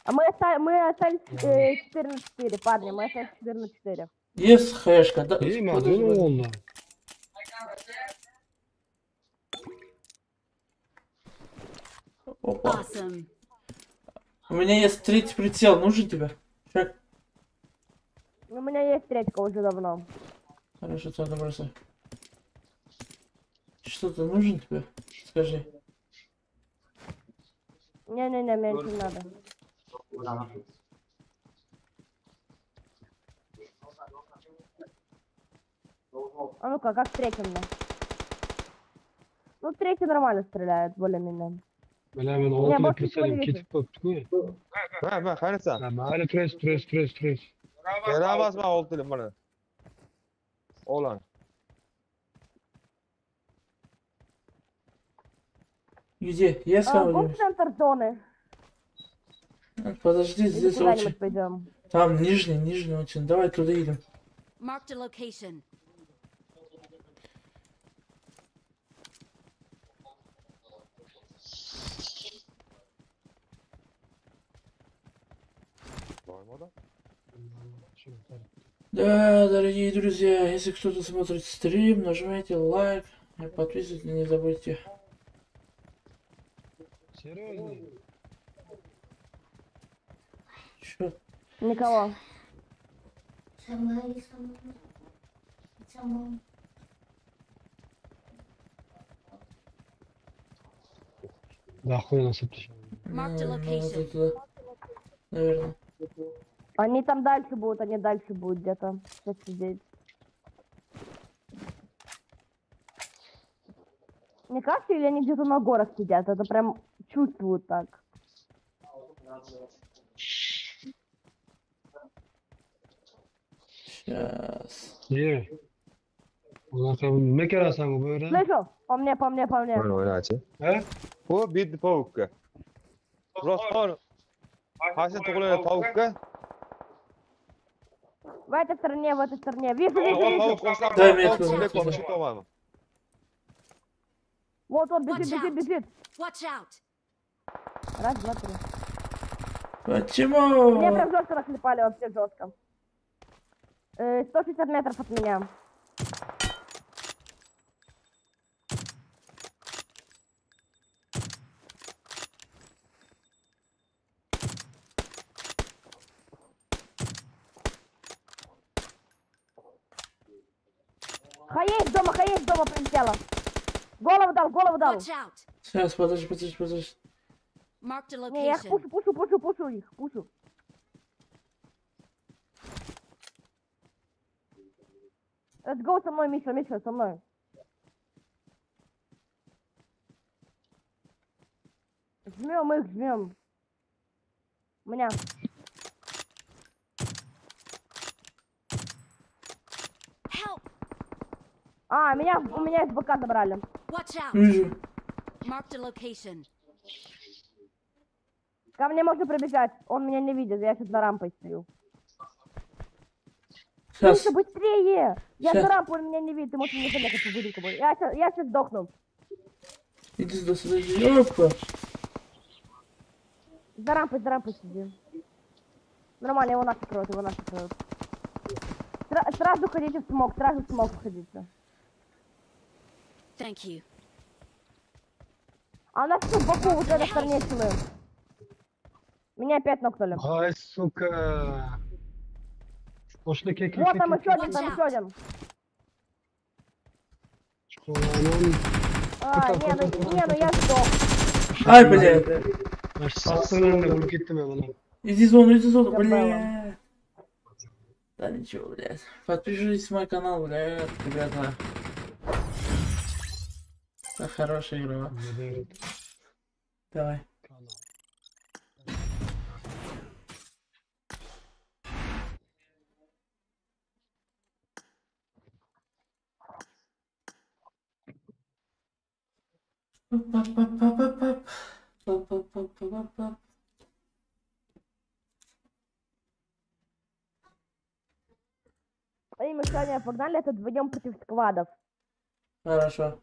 А мы, оста- мы остались э, 4 на 4, парни. Мы остались 4 на 4. Есть хэшка, да? Подожди, oldu? Опа. Awesome. У меня есть третий прицел, нужен тебе? Шаг. У меня есть третька уже давно. Хорошо, тогда бросай. Что-то нужен тебе? Скажи. Не-не-не, меньше не надо. А ну-ка, как третий мне? Ну, третий нормально стреляет, более-менее. Mana men Ne, oltita bosh pritselim ko'rib ketib qolibdi-ku. Ha, man qarasan. Ha, mayli turasiz, turasiz. Kerak man oltilim mana. O'g'lan. Где? Есть А, центр зоны. Подожди, Или здесь куда-нибудь очень... пойдем. Там нижний, нижний очень. Давай туда идем. Marked a location. Да, дорогие друзья, если кто-то смотрит стрим, нажимайте лайк и подписывайтесь, не забудьте. Серьезно? Чё? Никого. Да хуй вот туда. Наверное. Они там дальше будут, они дальше будут где-то. Сейчас сидеть. Мне кажется, или они где-то на горах сидят? Это прям чувствуют так. Сейчас. Nima kerasan bu yerda? Слышу? По мне, по мне, по мне. Ha? Bu bitta tovuqqa. Rostdan Hasan tug'ilgan tovuqqa В этой стороне, в этой стороне. Вижу, вижу, вижу. tovuq metro, ko'rishni дай. topaman. Вот он бежит, бежит, бежит. Watch out. Раз, два, три. Меня Почему? прям жестко наклепали, вообще жестко. Э, 160 метров от меня. Прилетела. Голову дал, голову дал. Сейчас, подожди, подожди, подожди. Не, я их пушу, пушу, пушу, пушу их, пушу. Let's go со мной, Миша, Миша, со мной. Жмем их, жмем. У меня. А, меня, у меня из БК забрали. Вижу. Ко мне можно пробежать. Он меня не видит, я сейчас за рампой стою. Сейчас. Миша, быстрее! Я Щас. за рампу, он меня не видит, ты можешь не заметить по будинку. Я сейчас, я сейчас сдохну. Иди сюда, сюда, иди. Опа. За рампой, за рампой сиди. Нормально, его нас накроют, его нас накроют. Сра- сразу ходите в смог, сразу в смог уходите. Thank you. А у нас тут в боку вот этой стороне стены. Меня опять нокнули. Ай, сука. Пошли кек, Вот там еще один, там еще один. А, не, ну, не, ну я сдох. Ай, блядь. Иди зону, иди зону, блядь. Да ничего, блядь. Подпишитесь на мой канал, блядь, ребята. Это хорошая игра. Давай. И мы сегодня погнали, это вдвоем против сквадов. Хорошо.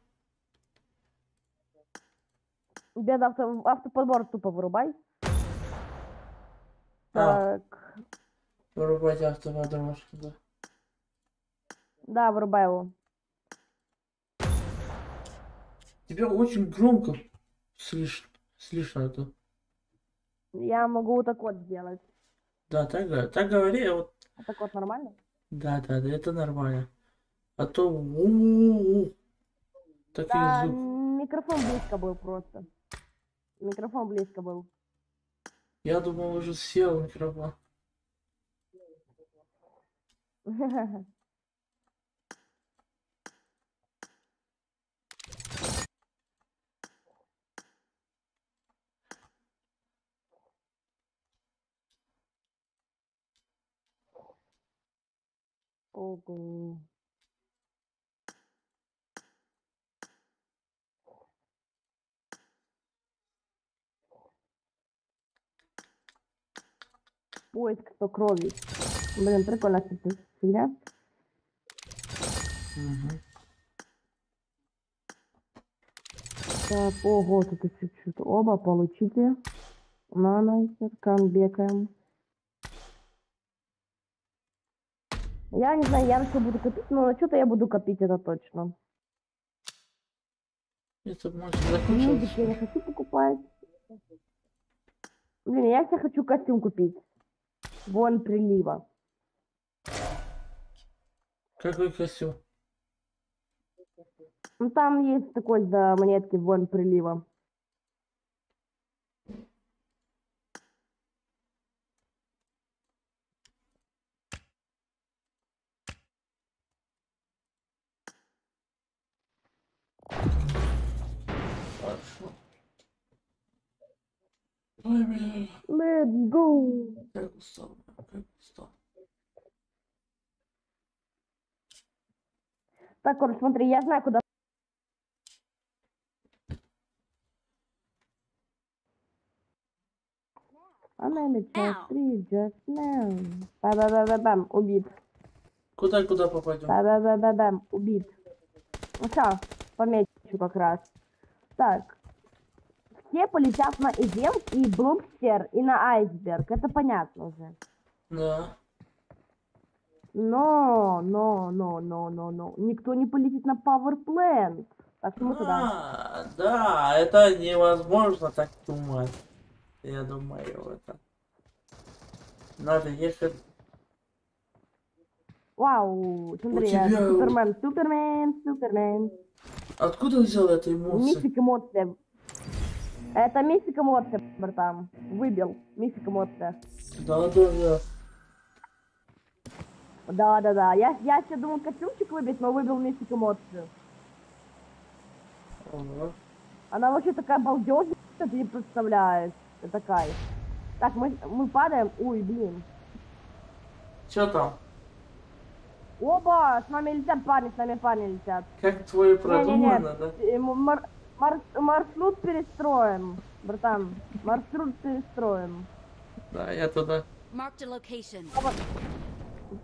Без авто, автоподбор тупо вырубай. А. Так, Вырубать автоматормашку, да. да, вырубай его. Тебя очень громко слышно, слышно это. Я могу вот так вот сделать. Да, так, так говори, а вот. Вот так вот нормально? Да, да, да, это нормально. А то у-у-у. Таких Да, звук. микрофон близко был просто. Микрофон близко был. Я думал, уже сел микрофон. Ого. Поиск 100 крови. Блин, прикольно, кстати, фигня. Так, ого, тут что-то. Оба получите. Нанайсер, камбекаем. Я не знаю, я на что буду копить, но на что-то я буду копить, это точно. Это может закончилось. Я не хочу покупать. Блин, я себе хочу костюм купить. Вон прилива. Какой костюм? Ну там есть такой за монетки вон прилива. Ой, бля. Let's go. Как устал, как устал. Так, короче, смотри, я знаю, куда. Она in the three just now. Ба-ба-ба-ба-бам, убит. Куда, куда попадем? Ба-ба-ба-ба-бам, убит. Ну сейчас, помечу как раз. Так. Все полетят на ивент и Блумстер, и на айсберг. Это понятно уже. Да. Но, но, но, но, но, но. Никто не полетит на Power Plant. Так что мы туда. А, да, это невозможно так думать. Я думаю, это. Надо ехать. Вау, смотри, тебя- Супермен, Супермен, Супермен. Откуда взял эту эмоцию? Мистик эмоция. Это мистик эмоция, братан. Выбил. Мистик эмоция. Да, да, да. Да, да, да. Я, я себе думал костюмчик выбить, но выбил мистик эмоцию. Ага. Она вообще такая балдежная, ты не представляешь. Это кайф. Так, мы, мы падаем. Ой, блин. Че там? Оба, с нами летят парни, с нами парни летят. Как Не-не-не, продумано, да? э, мар- мар- маршрут перестроим, братан. Маршрут перестроим. Да, я туда. Marked a location.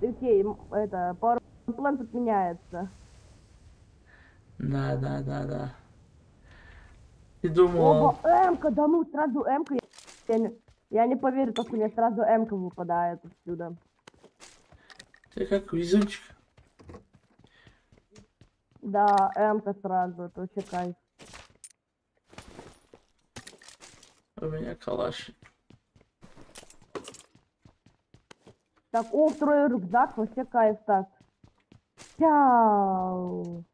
Окей, м, это, пару план тут меняется. Да, да, да, да. Ты думал, Оба, М-ка, да ну, сразу М-ка. Я не, я не поверю, то, что мне сразу М-ка выпадает отсюда. ты как везунчик. Да, М-ка сразу, это вообще кайф. У меня калаш. Так, о, второй рюкзак, вообще кайф так. Чау.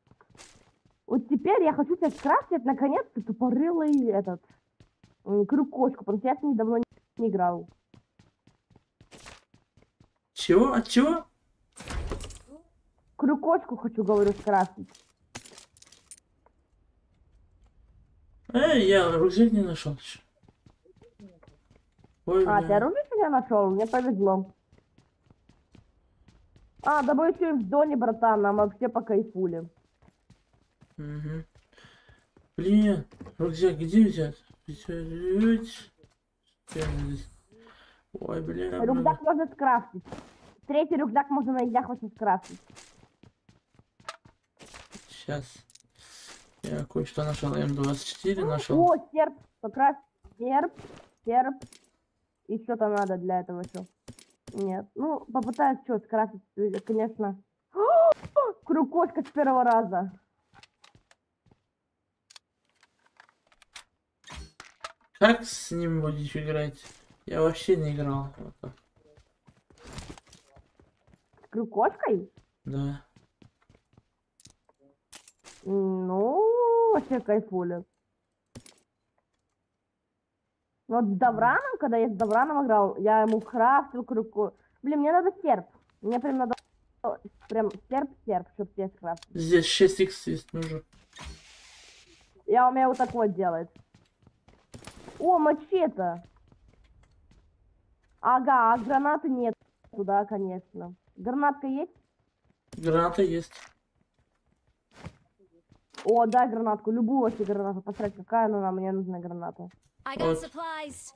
Вот теперь я хочу себе скрафтить наконец-то тупорылый этот м, крюкошку, потому что я с ней давно не, не играл. Чего? От чего? Крюкошку хочу, говорю, скрафтить. Эй, я рюкзак не нашел еще. Ой, А, ты оружие себе нашел? Мне повезло. А, да мы еще и в зоне, братан, нам вообще по кайфуле. Мгм. Блин, рюкзак где взять? Ой, бля. Рюкзак можно скрафтить. Третий рюкзак можно на яхвате скрафтить. Сейчас. Я кое-что нашел. М24 нашел. О, серп, как раз серп, серп. И что там надо для этого еще? Нет. Ну, попытаюсь что скрафтить, э, конечно. Крюкошка с первого раза. Как с ним будешь играть? Я вообще не играл. С крюкошкой? Да. Ну, вообще кайфуля. Вот с Давраном, когда я с Давраном играл, я ему крафтил крюку. Блин, мне надо серп. Мне прям надо прям серп-серп, чтобы тебе скрафтить. Здесь 6х есть нужен. Я умею вот так вот делать. О, мачете. Ага, а гранаты нет. Туда, конечно. Гранатка есть? Граната есть. О, дай гранатку. Любую вообще гранату. Посмотреть, какая она нам. Мне нужна граната. I got got supplies.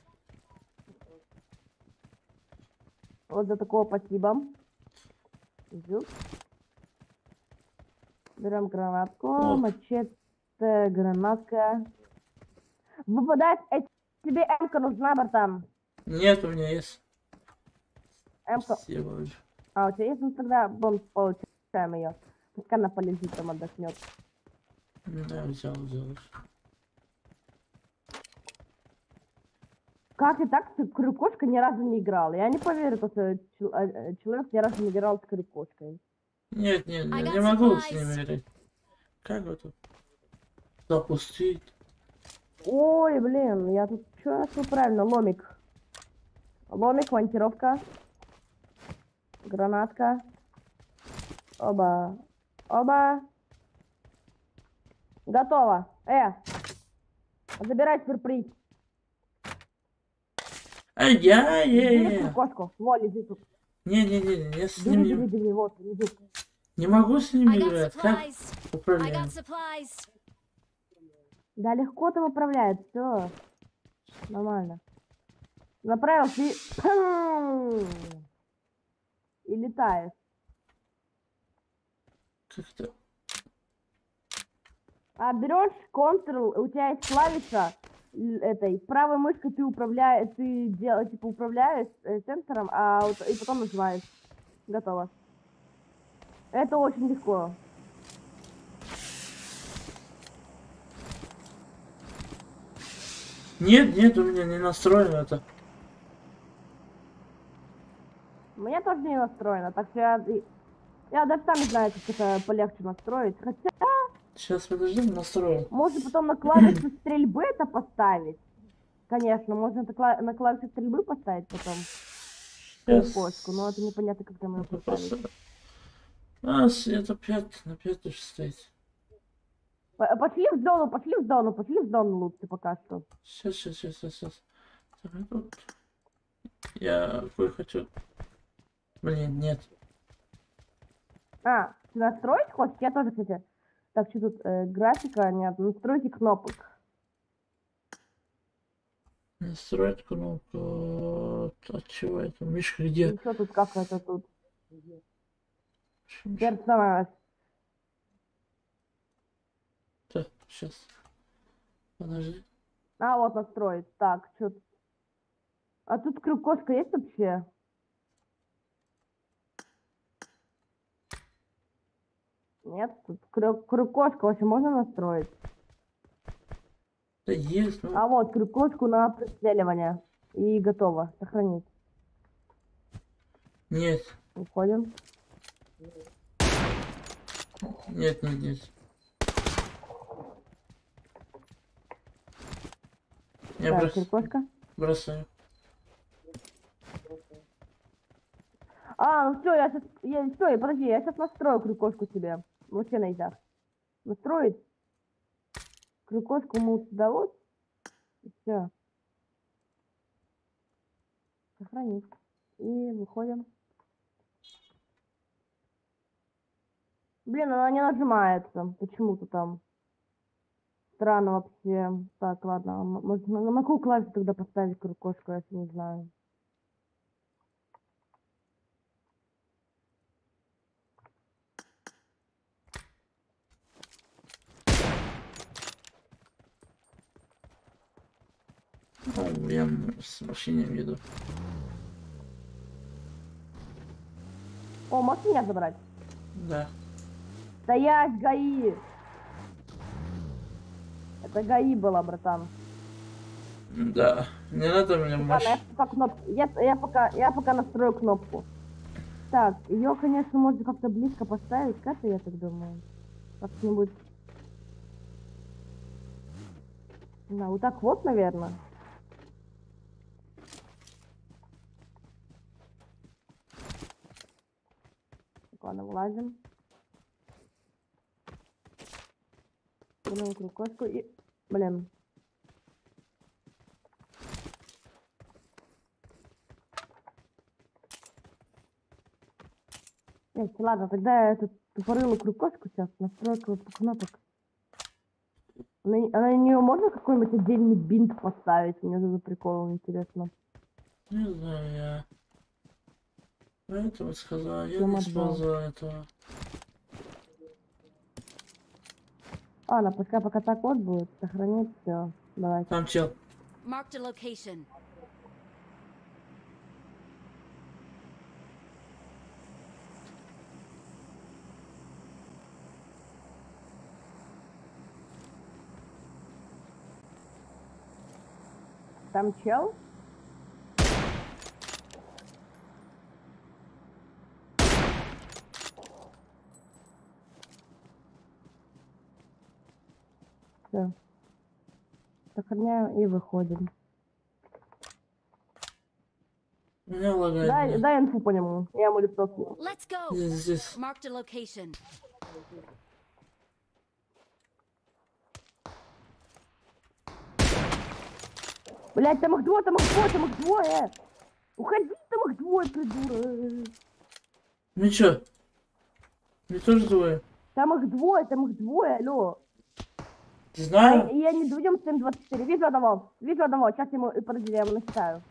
Вот за такого спасибо. Зюк. Берем гранатку. О. Мачете, гранатка. Выпадает... Э, тебе М-ка нужна, братан? Нет, у меня есть. М-ка... Спасибо. Оль. А, у тебя есть? Ну тогда бомб получаем ее. Пускай она полежит, там отдохнет. Да, взял, взял. Как и так с крюкошкой ни разу не играл? Я не поверю, то, что чел- э, человек ни разу не играл с крюкошкой. Нет, нет, got не могу с ними играть. Как это? Запустить. Ой, блин, я тут что нашел правильно? Ломик. Ломик, монтировка. Гранатка. Оба. Оба. Готово. Э. Забирай сюрприз. Ай, я, Бери я, кошку. Во, лежи тут. Не, не, не, не, я с Бери, бери, ними бери, вот, лежит. не могу с ними got играть. Как управляем? Да легко там управляет, все. Нормально. Направился и... И летаешь. Как-то. А берешь Ctrl, у тебя есть клавиша этой правой мышкой ты управляешь, ты делаешь, типа управляешь э, сенсором, а вот, и потом нажимаешь. Готово. Это очень легко. Нет, нет, у меня не настроено это. У меня тоже не настроено, так что я, я даже сам не знаю, как это полегче настроить. Хотя, Сейчас подожди, настрою. можно потом на клавишу стрельбы это поставить. Конечно, можно это кла- на клавишу стрельбы поставить потом. Сейчас. Кошку, но это непонятно, как там ее поставить. Просто... А, это пять, на пятый же стоит. Пошли в зону, пошли в зону, пошли в зону лучше пока что. Сейчас, сейчас, сейчас, сейчас, сейчас. Так, а тут... Я кое хочу. Блин, нет. А, ты настроить хочешь? Я тоже, кстати. Так, что тут? э, графика? Нет, настройки кнопок. Настроить кнопку. От чего это? Мишка где? И что тут, как это тут? Вставай. Так, сейчас. Подожди. А, вот настроить. Так, что А тут крюкошка есть вообще? Нет, тут крю- крюкошка вообще можно настроить? Да есть, ну. А вот крюкошку на пристреливание. И готово. Сохранить. Нет, Уходим. нет, не здесь. Я Так, брос- крюкошка. бросаю. А, ну все, я сейчас... Я, стой, подожди, я сейчас настрою крюкошку себе. Вообще на изях. Настроить. Сюда вот. И все. Сохранить. И выходим. Блин, она не нажимается. Почему-то там. Странно вообще. Так, ладно. Может, на какую клавишу тогда поставить крюкошку, я не знаю. Я с машиной еду. О, можешь меня забрать? Да. Стоять, ГАИ! Это ГАИ было, братан. Да. Не надо мне маш... я пока. Я, я пока я пока настрою кнопку. Так, ее, конечно, можно как-то близко поставить к этой, я так думаю. Как-нибудь. Да, вот так вот, наверное. Так, ладно, вылазим. Берем крюкошку и... Блин. Есть, ладно, тогда я эту тупорылую крюкошку сейчас настройку вот кнопок. На, а на нее можно какой-нибудь отдельный бинт поставить? Мне за прикол интересно. Не знаю, я... Поэтому сказал, я не отдал? использовал этого. Ладно, пускай пока так вот будет. Сохранить все. Давай. Там чел. Marked a location. Там чел? Все. Сохраняем и выходим. Меня лагает. Дай, дай инфу по нему. Я ему лицо скину. Let's go. Здесь, здесь. Marked a location. Блять, там их двое, там их двое, там их двое. Уходи, там их двое, придурок. Ну чё? Мне тоже двое. Там их двое, там их двое, алло. Не знаю. А, и они вдвоем 7-24. Вижу одного, вижу одного. Сейчас ему, подожди, я ему насчитаю.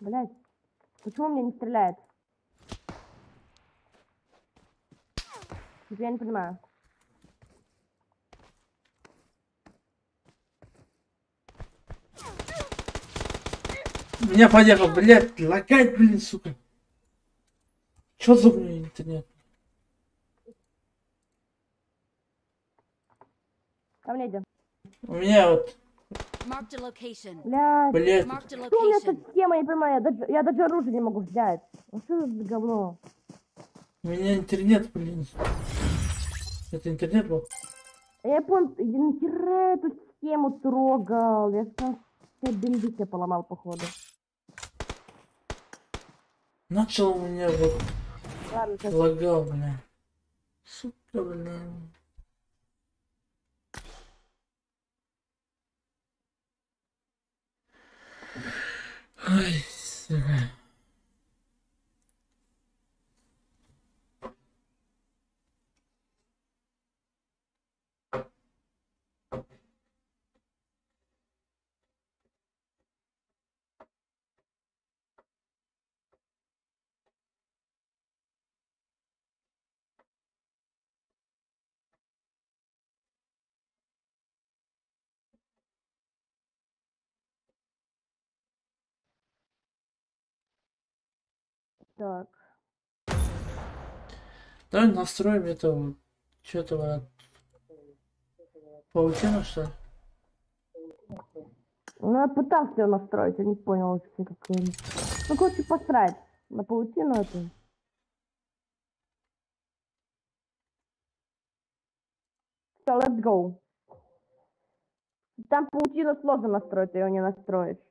Блять, почему он мне не стреляет? Я не понимаю. Меня подъехал, блядь, лагает, блин, сука. Чё за блин, интернет? Ко мне иди. У меня вот. Блядь. Блядь. Что у меня тут схема, я не понимаю, я даже, я даже оружие не могу взять. Ну что за говно? у меня интернет, блин. Это интернет был? Я понял, я нахера эту схему трогал. Я все бинды себе поломал, походу. Начал у меня вот Ладно, сейчас лагал, бля. Сука, блин. Ай, сука. Так. Давай настроим это что-то вот паутину, что ли? Ну, я пытался ее настроить, я не понял вообще, как ее... Ну, короче, построить на паутину эту. Все, let's go. Там паутину сложно настроить, ты ее не настроишь.